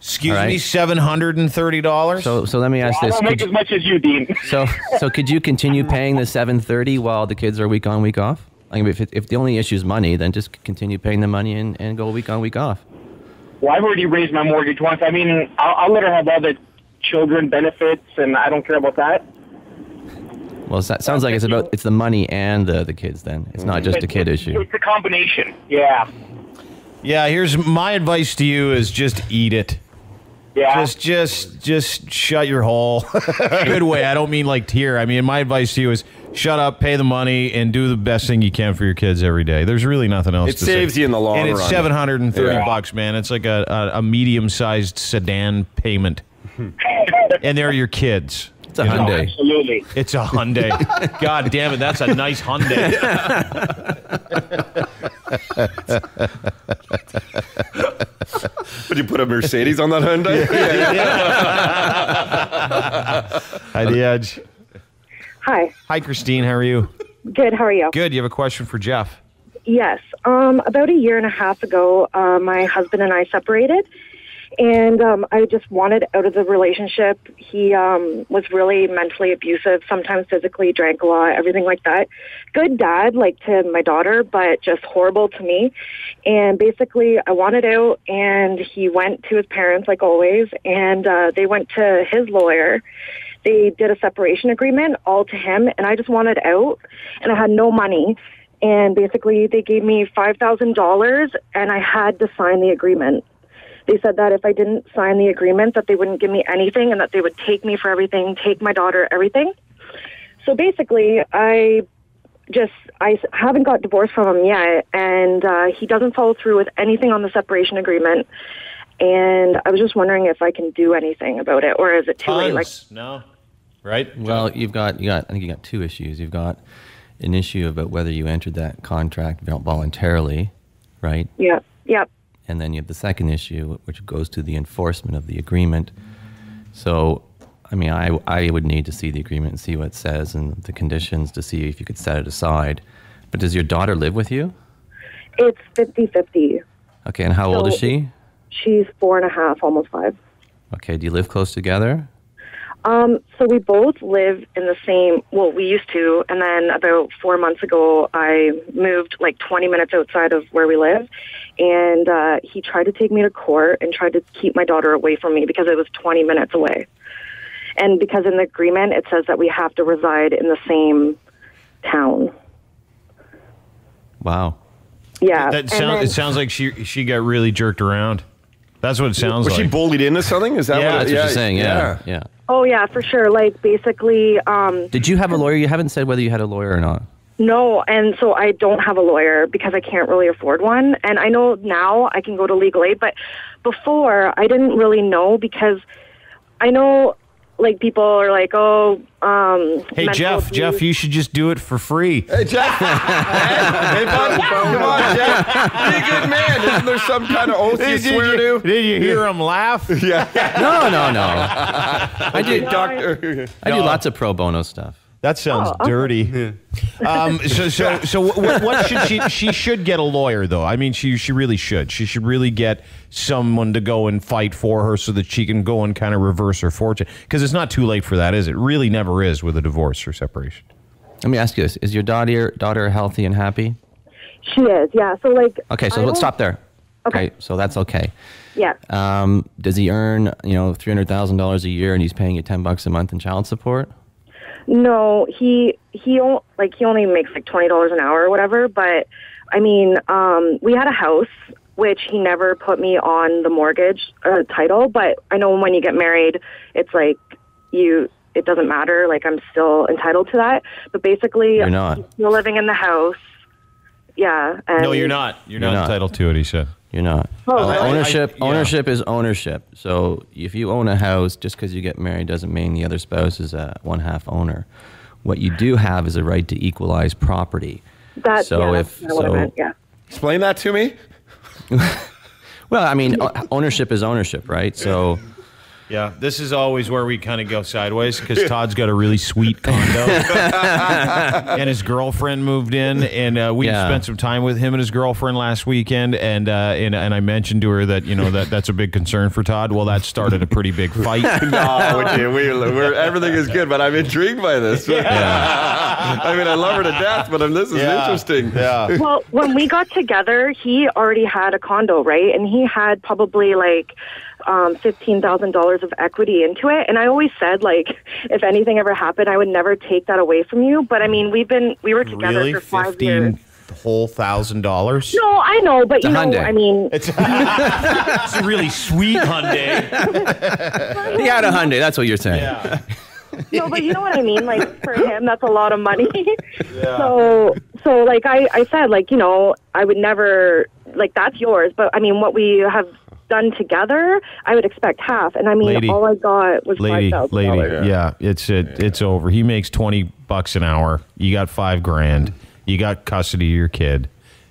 Excuse All right. me, seven hundred and thirty dollars. So so let me ask I this: don't make could as much as you, Dean. So, so could you continue paying the seven thirty while the kids are week on, week off? I mean, if, it, if the only issue is money, then just continue paying the money and, and go week on, week off. Well, I've already raised my mortgage once. I mean, I'll, I'll let her have all the children benefits, and I don't care about that. Well, that sounds like it's about it's the money and the the kids. Then it's not just a kid issue. It's a combination. Yeah. Yeah, here's my advice to you: is just eat it. Yeah. Just, just, just shut your hole. *laughs* Good way. I don't mean like tear. I mean, my advice to you is shut up, pay the money, and do the best thing you can for your kids every day. There's really nothing else. It to saves say. you in the long run. and it's run. seven hundred and thirty Yeah. bucks, man. It's like a, a, a medium-sized sedan payment, *laughs* and they're your kids. It's a Hyundai. Absolutely. It's a Hyundai. *laughs* God damn it, that's a nice Hyundai. Would you put a Mercedes on that Hyundai? *laughs* Hi, the edge. Hi. Hi, Christine. How are you? Good. How are you? Good. You have a question for Geoff? Yes. Um, about a year and a half ago, uh, my husband and I separated, and um, I just wanted out of the relationship. He um, was really mentally abusive, sometimes physically, drank a lot, everything like that. Good dad, like to my daughter, but just horrible to me. And basically, I wanted out, and he went to his parents, like always, and uh, they went to his lawyer. They did a separation agreement all to him, and I just wanted out, and I had no money. And basically, they gave me $5,000, and I had to sign the agreement. They said that if I didn't sign the agreement, that they wouldn't give me anything, and that they would take me for everything, take my daughter, everything. So basically, I just I haven't got divorced from him yet, and uh, he doesn't follow through with anything on the separation agreement. And I was just wondering if I can do anything about it, or is it too late? Like, no. Right? Well, you've got you got I think you got two issues. You've got an issue about whether you entered that contract voluntarily, right? yeah, Yep. And then you have the second issue, which goes to the enforcement of the agreement. So, I mean, I, I would need to see the agreement and see what it says and the conditions to see if you could set it aside. But does your daughter live with you? it's fifty-fifty. Okay, and how old is she? She's four and a half, almost five. Okay, do you live close together? Um, so we both live in the same. Well, we used to, and then about four months ago, I moved like 20 minutes outside of where we live, and uh, he tried to take me to court and tried to keep my daughter away from me because it was 20 minutes away. And because in the agreement it says that we have to reside in the same town. Wow. Yeah. That and sounds. then- It sounds like she she got really jerked around. That's what it sounds Was like. she bullied into something? Is that Yeah, what? that's it, what yeah, she's saying, yeah, yeah. Oh yeah, for sure. Like basically, um, Did you have a lawyer? You haven't said whether you had a lawyer or not. No, and so I don't have a lawyer because I can't really afford one. And I know now I can go to legal aid, but before I didn't really know because I know like people are like, oh, um, Hey Geoff, abuse. Geoff, you should just do it for free. Hey Geoff, *laughs* hey bud, come on, Geoff, be a good man. Isn't there some kind of oath you Did you- swear to? Did you hear him laugh? Yeah. No, no, no. *laughs* I do, doctor. I do lots of pro bono stuff. That sounds Oh, okay. dirty. um, so, so, so, *laughs* what, what should she? She should get a lawyer, though. I mean, she she really should. She should really get someone to go and fight for her, so that she can go and kind of reverse her fortune. Because it's not too late for that, is it? Really, never is with a divorce or separation. Let me ask you this: Is your daughter daughter healthy and happy? She is, yeah. So like, Okay, so I let's stop there. Okay, so that's okay. Yeah. Um, does he earn you know three hundred thousand dollars a year, and he's paying you ten bucks a month in child support? No, he he o- like he only makes like twenty dollars an hour or whatever. But I mean, um, we had a house which he never put me on the mortgage uh, title. But I know when you get married, it's like you it doesn't matter. Like I'm still entitled to that. But basically, You're not. he's still living in the house. Yeah. And no, you're not. You're, not, entitled to it. He said. You're not. Oh, Uh, really? ownership I- yeah. ownership is ownership. So if you own a house, just because you get married doesn't mean the other spouse is a one half owner. What you do have is a right to equalize property. That's so yeah, if that's kinda what I so, meant, yeah. Explain that to me. *laughs* well, I mean, ownership is ownership, right? So Yeah, this is always where we kind of go sideways because Todd's got a really sweet condo, *laughs* and his girlfriend moved in, and uh, we Yeah. spent some time with him and his girlfriend last weekend, and uh, and and I mentioned to her that you know that that's a big concern for Todd. Well, that started a pretty big fight. *laughs* no. We, we're, everything is good, but I'm intrigued by this. Yeah. *laughs* I mean, I love her to death, but um, this is Yeah. interesting. Yeah. well, when we got together, he already had a condo, right? And he had probably like um, fifteen thousand dollars of equity into it. And I always said, like, if anything ever happened, I would never take that away from you. But I mean, we've been we were together Really, for five years. fifteen whole thousand dollars. No, I know, but It's you know, Hyundai. I mean, It's, *laughs* it's a really sweet Hyundai. he had a Hyundai. That's what you're saying. Yeah. no, but you know what I mean. Like for him, that's a lot of money. *laughs* Yeah. So, so like I, I said, like you know, I would never like that's yours. But I mean, what we have done together, I would expect half. And I mean, Lady. all I got was five lady, lady, dollars. yeah, it's it, it's over. He makes twenty bucks an hour. You got five grand. You got custody of your kid.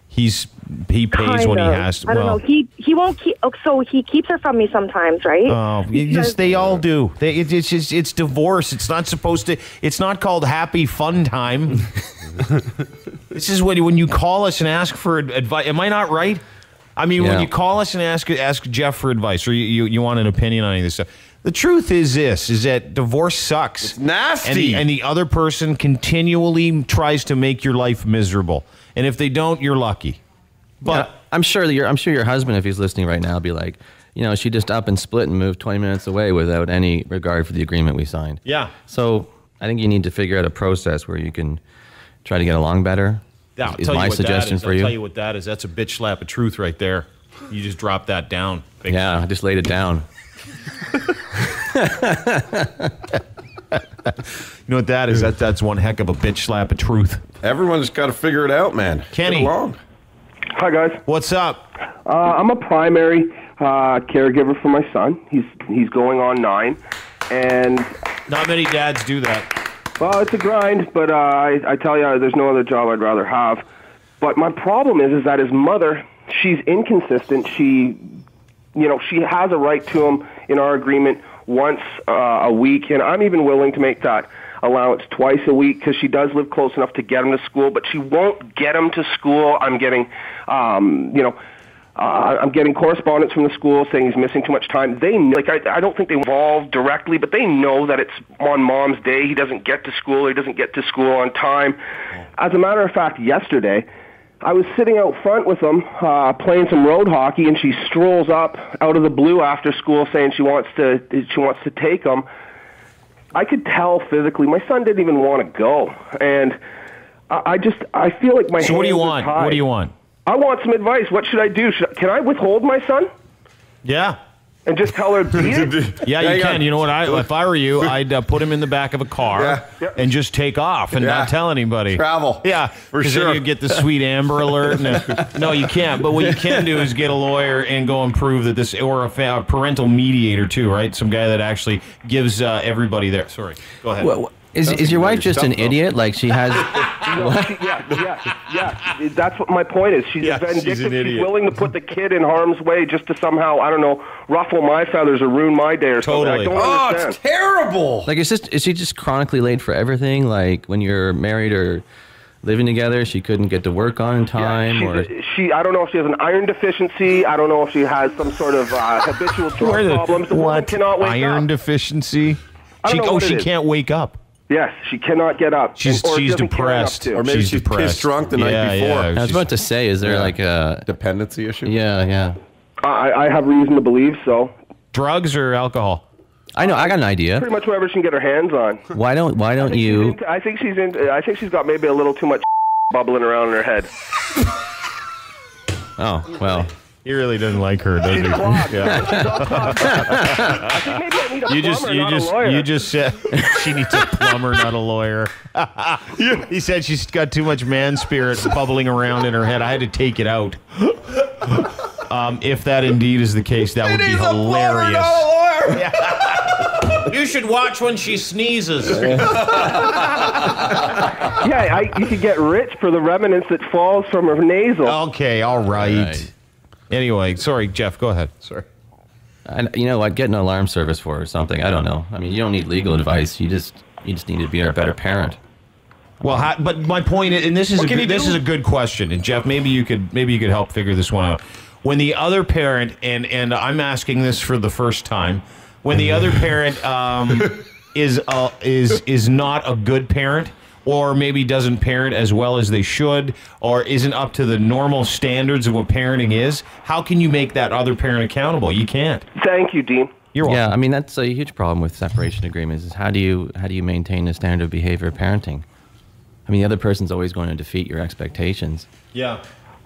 He's he pays Kind when he has to. I don't well, know. He he won't keep. Oh, so he keeps her from me sometimes, right? Oh, you Because- just they all do. They, it, it's just it's divorce. It's not supposed to. It's not called happy fun time. *laughs* this is when when you call us and ask for advice. Am I not right? I mean, when you call us and ask ask Geoff for advice, or you, you, you want an opinion on any of this stuff. The truth is this: is that divorce sucks. It's nasty, and the, and the other person continually tries to make your life miserable. And if they don't, you're lucky. But I'm sure that your I'm sure your husband, if he's listening right now, will be like, you know, she just up and split and moved 20 minutes away without any regard for the agreement we signed. Yeah. So I think you need to figure out a process where you can try to get along better. Yeah, I'll is tell you my what that suggestion is. for I'll you. tell you what that is. That's a bitch slap of truth right there. You just drop that down. Big yeah, I just laid it down. *laughs* You know what that is? That that's one heck of a bitch slap of truth. Everyone's got to figure it out, man. Kenny. Get along. Hi guys. What's up? Uh, I'm a primary uh, caregiver for my son. He's he's going on nine, and not many dads do that. Well, it's a grind, but uh, I, I tell you, there's no other job I'd rather have. But my problem is, is that his mother, she's inconsistent. She, you know, she has a right to him in our agreement once uh, a week, and I'm even willing to make that allowance twice a week because she does live close enough to get him to school, but she won't get him to school. I'm getting, um, you know, uh, I'm getting correspondence from the school saying he's missing too much time. They know, like I, I don't think they involve directly, but they know that it's on mom's day. He doesn't get to school. Or he doesn't get to school on time. As a matter of fact, yesterday I was sitting out front with them uh, playing some road hockey, and she strolls up out of the blue after school saying she wants to she wants to take him. I could tell physically my son didn't even want to go, and I, I just I feel like my So what do you want? What do you want? I want some advice. What should I do? Should, can I withhold my son? Yeah. and just tell her beat it? *laughs* Yeah, you can. You know what? I if I were you, I'd uh, put him in the back of a car and just take off and Yeah. not tell anybody. Travel. Yeah, for sure. Then you get the sweet Amber Alert. And *laughs* no, you can't. But what you can do is get a lawyer and go and prove that this, or a, fa- a parental mediator too, right? Some guy that actually gives uh, everybody there. Sorry, go ahead. What- what- is, is your wife just an idiot? Like she has. *laughs* No, she, yeah, yeah, yeah. That's what my point is. She's Yeah, she's an vindictive. She's, idiot. willing to put the kid in harm's way just to somehow, I don't know, ruffle my feathers or ruin my day or something. I don't Oh, understand. it's terrible. Like, is just is she just chronically late for everything? Like when you're married or living together, she couldn't get to work on time, or She's, she, I don't know if she has an iron deficiency. I don't know if she has some sort of uh, habitual *laughs* drug problems. The what cannot wake iron up. deficiency? She, oh, she is. can't wake up. Yes, she cannot get up. She's or she's doesn't care enough depressed. Or maybe she's pissed drunk the night before. yeah, I was about to say, is there Yeah. like a dependency issue? Yeah, yeah. I, I have reason to believe so. drugs or alcohol. I know. I got an idea. Pretty much whoever she can get her hands on. Why don't Why don't you? Into- I think she's in. I think she's got maybe a little too much *laughs* bubbling around in her head. *laughs* Oh well. He really doesn't like her, does he? I think *laughs* maybe I need a You just, you just, you just said *laughs* she needs a plumber, not a lawyer. *laughs* he said she's got too much man spirit bubbling around in her head. I had to take it out. Um, if that indeed is the case, that would be hilarious. You should watch when she sneezes. yeah, I, you could get rich for the remnants that falls from her nasal. Okay, all right. Anyway, sorry, Geoff. Go ahead. Sorry. I, you know what? Get an alarm service for or something. I don't know. I mean, you don't need legal advice. You just you just need to be a better parent. Well, how, but my point, is, and this is a good, this do? is a good question, and Geoff, maybe you could maybe you could help figure this one out. When the other parent, and and I'm asking this for the first time, when the other parent um, *laughs* is uh, is is not a good parent, or maybe doesn't parent as well as they should, or isn't up to the normal standards of what parenting is, how can you make that other parent accountable? You can't. Thank you, Dean. You're welcome. Yeah, I mean that's a huge problem with separation agreements. Is how do you how do you maintain the standard of behavior of parenting? I mean, the other person's always going to defeat your expectations. Yeah.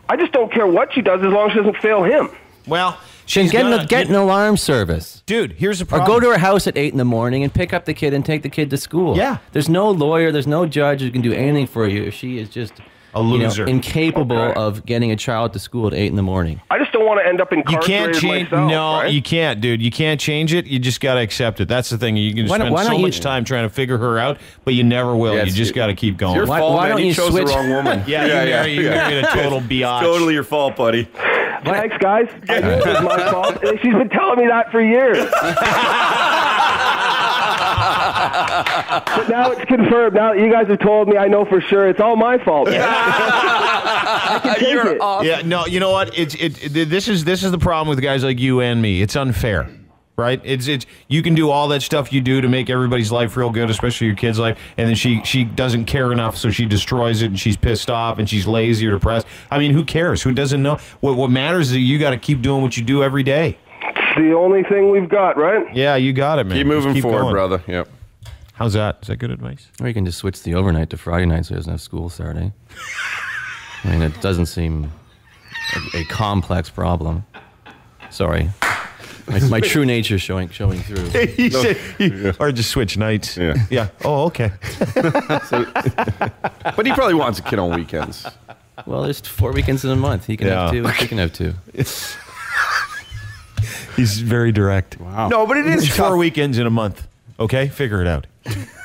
I just don't care what she does as long as she doesn't fail him. Well, she's get, gonna- an, get an alarm service. Dude, here's the problem. Or go to her house at 8 in the morning and pick up the kid and take the kid to school. Yeah. There's no lawyer, there's no judge who can do anything for you if she is just a you know, loser. incapable of getting a child to school at 8 in the morning. I just don't want to end up in crazy. You can't change. myself. no, right? you can't, dude. You can't change it. You just got to accept it. That's the thing. You can Why spend why so don't you- much time trying to figure her out, but you never will. Yeah, you just got to keep going. Your fault, man. you, chose the wrong woman. *laughs* Yeah, yeah, married- you married a total biatch. Totally your fault, buddy. Thanks, guys. I knew it was my fault. She's been telling me that for years. *laughs* but *laughs* now it's confirmed. Now that you guys have told me, I know for sure it's all my fault. *laughs* I can take it. Yeah, no, you know what? It's it, it. This is this is the problem with guys like you and me. It's unfair, right? It's it's you can do all that stuff you do to make everybody's life real good, especially your kid's life, and then she she doesn't care enough, so she destroys it, and she's pissed off, and she's lazy or depressed. I mean, who cares? Who doesn't know? What what matters is that you got to keep doing what you do every day. It's the only thing we've got, right? Yeah, you got it, man. Keep Just moving forward, going. brother. Yep. How's that? Is that good advice? Or you can just switch the overnight to Friday night so he doesn't have school Saturday. I mean, it doesn't seem a, a complex problem. Sorry. My, my *laughs* true nature showing showing through. he said, he- or just switch nights. Yeah. Yeah. Oh, okay. *laughs* But he probably wants a kid on weekends. Well, there's four weekends in a month. He can have Yeah. two. He can have two. *laughs* He's very direct. Wow. No, but it is four weekends in a month. Okay, figure it out.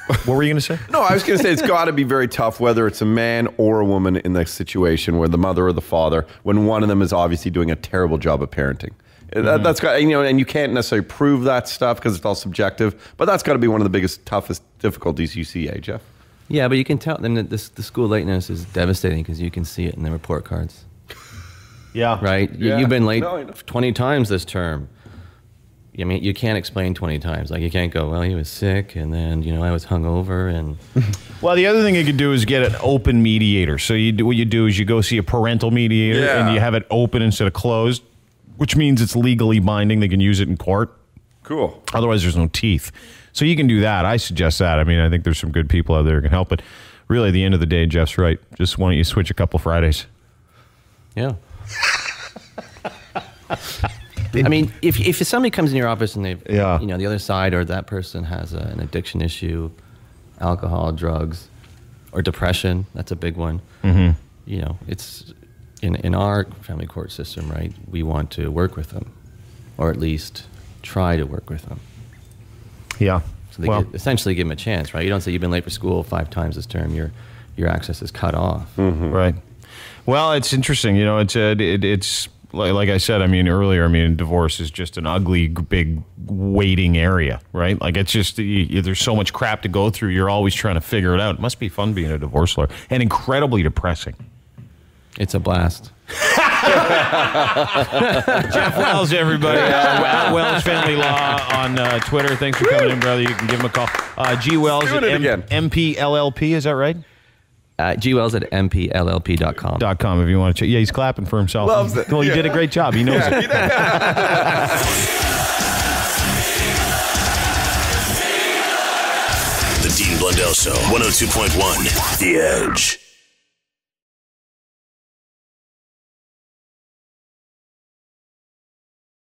What were you going to say? No, I was going to say it's got to be very tough, whether it's a man or a woman in that situation, where the mother or the father, when one of them is obviously doing a terrible job of parenting. That, that's got you know, and you can't necessarily prove that stuff because it's all subjective. But that's got to be one of the biggest, toughest difficulties you see, eh, Geoff? Yeah, but you can tell. them that the, the school lateness is devastating because you can see it in the report cards. Yeah. Right. You, Yeah. You've been late No, 20 times this term. I mean, you can't explain 20 times. Like, you can't go, well, he was sick, and then, you know, I was hungover, and. *laughs* Well, the other thing you could do is get an open mediator. So you do what you do is you go see a parental mediator Yeah. and you have it open instead of closed, which means it's legally binding. They can use it in court. Cool. Otherwise, there's no teeth. So you can do that. I suggest that. I mean, I think there's some good people out there who can help. But really, at the end of the day, Geoff's right. Just why don't you switch a couple Fridays? Yeah. *laughs* I mean, if if somebody comes in your office and they, Yeah. you know, the other side or that person has a, an addiction issue, alcohol, drugs, or depression, that's a big one. Mhm. You know, it's in in our family court system, right? We want to work with them, or at least try to work with them. Yeah. So they Well- get, essentially give them a chance, right? You don't say you've been late for school five times this term. Your your access is cut off. Right. Well, it's interesting. You know, it's uh, it, it's like, like I said. I mean earlier. I mean, divorce is just an ugly, big waiting area, right? Like it's just you, you- there's so much crap to go through. You're always trying to figure it out. It must be fun being a divorce lawyer, and incredibly depressing. It's a blast. *laughs* Geoff Wells, everybody. Uh, Wells Family Law on uh, Twitter. Thanks for coming in, brother. You can give him a call. Uh, G Wells Doing at again. MPLLP. Is that right? Uh, gwells at mpllp.com. Dot com if you want to check. Yeah, he's clapping for himself. Loves it. Well, you Yeah. did a great job. He knows Yeah, it. *laughs* The Dean Blundell Show, 102.1 The Edge.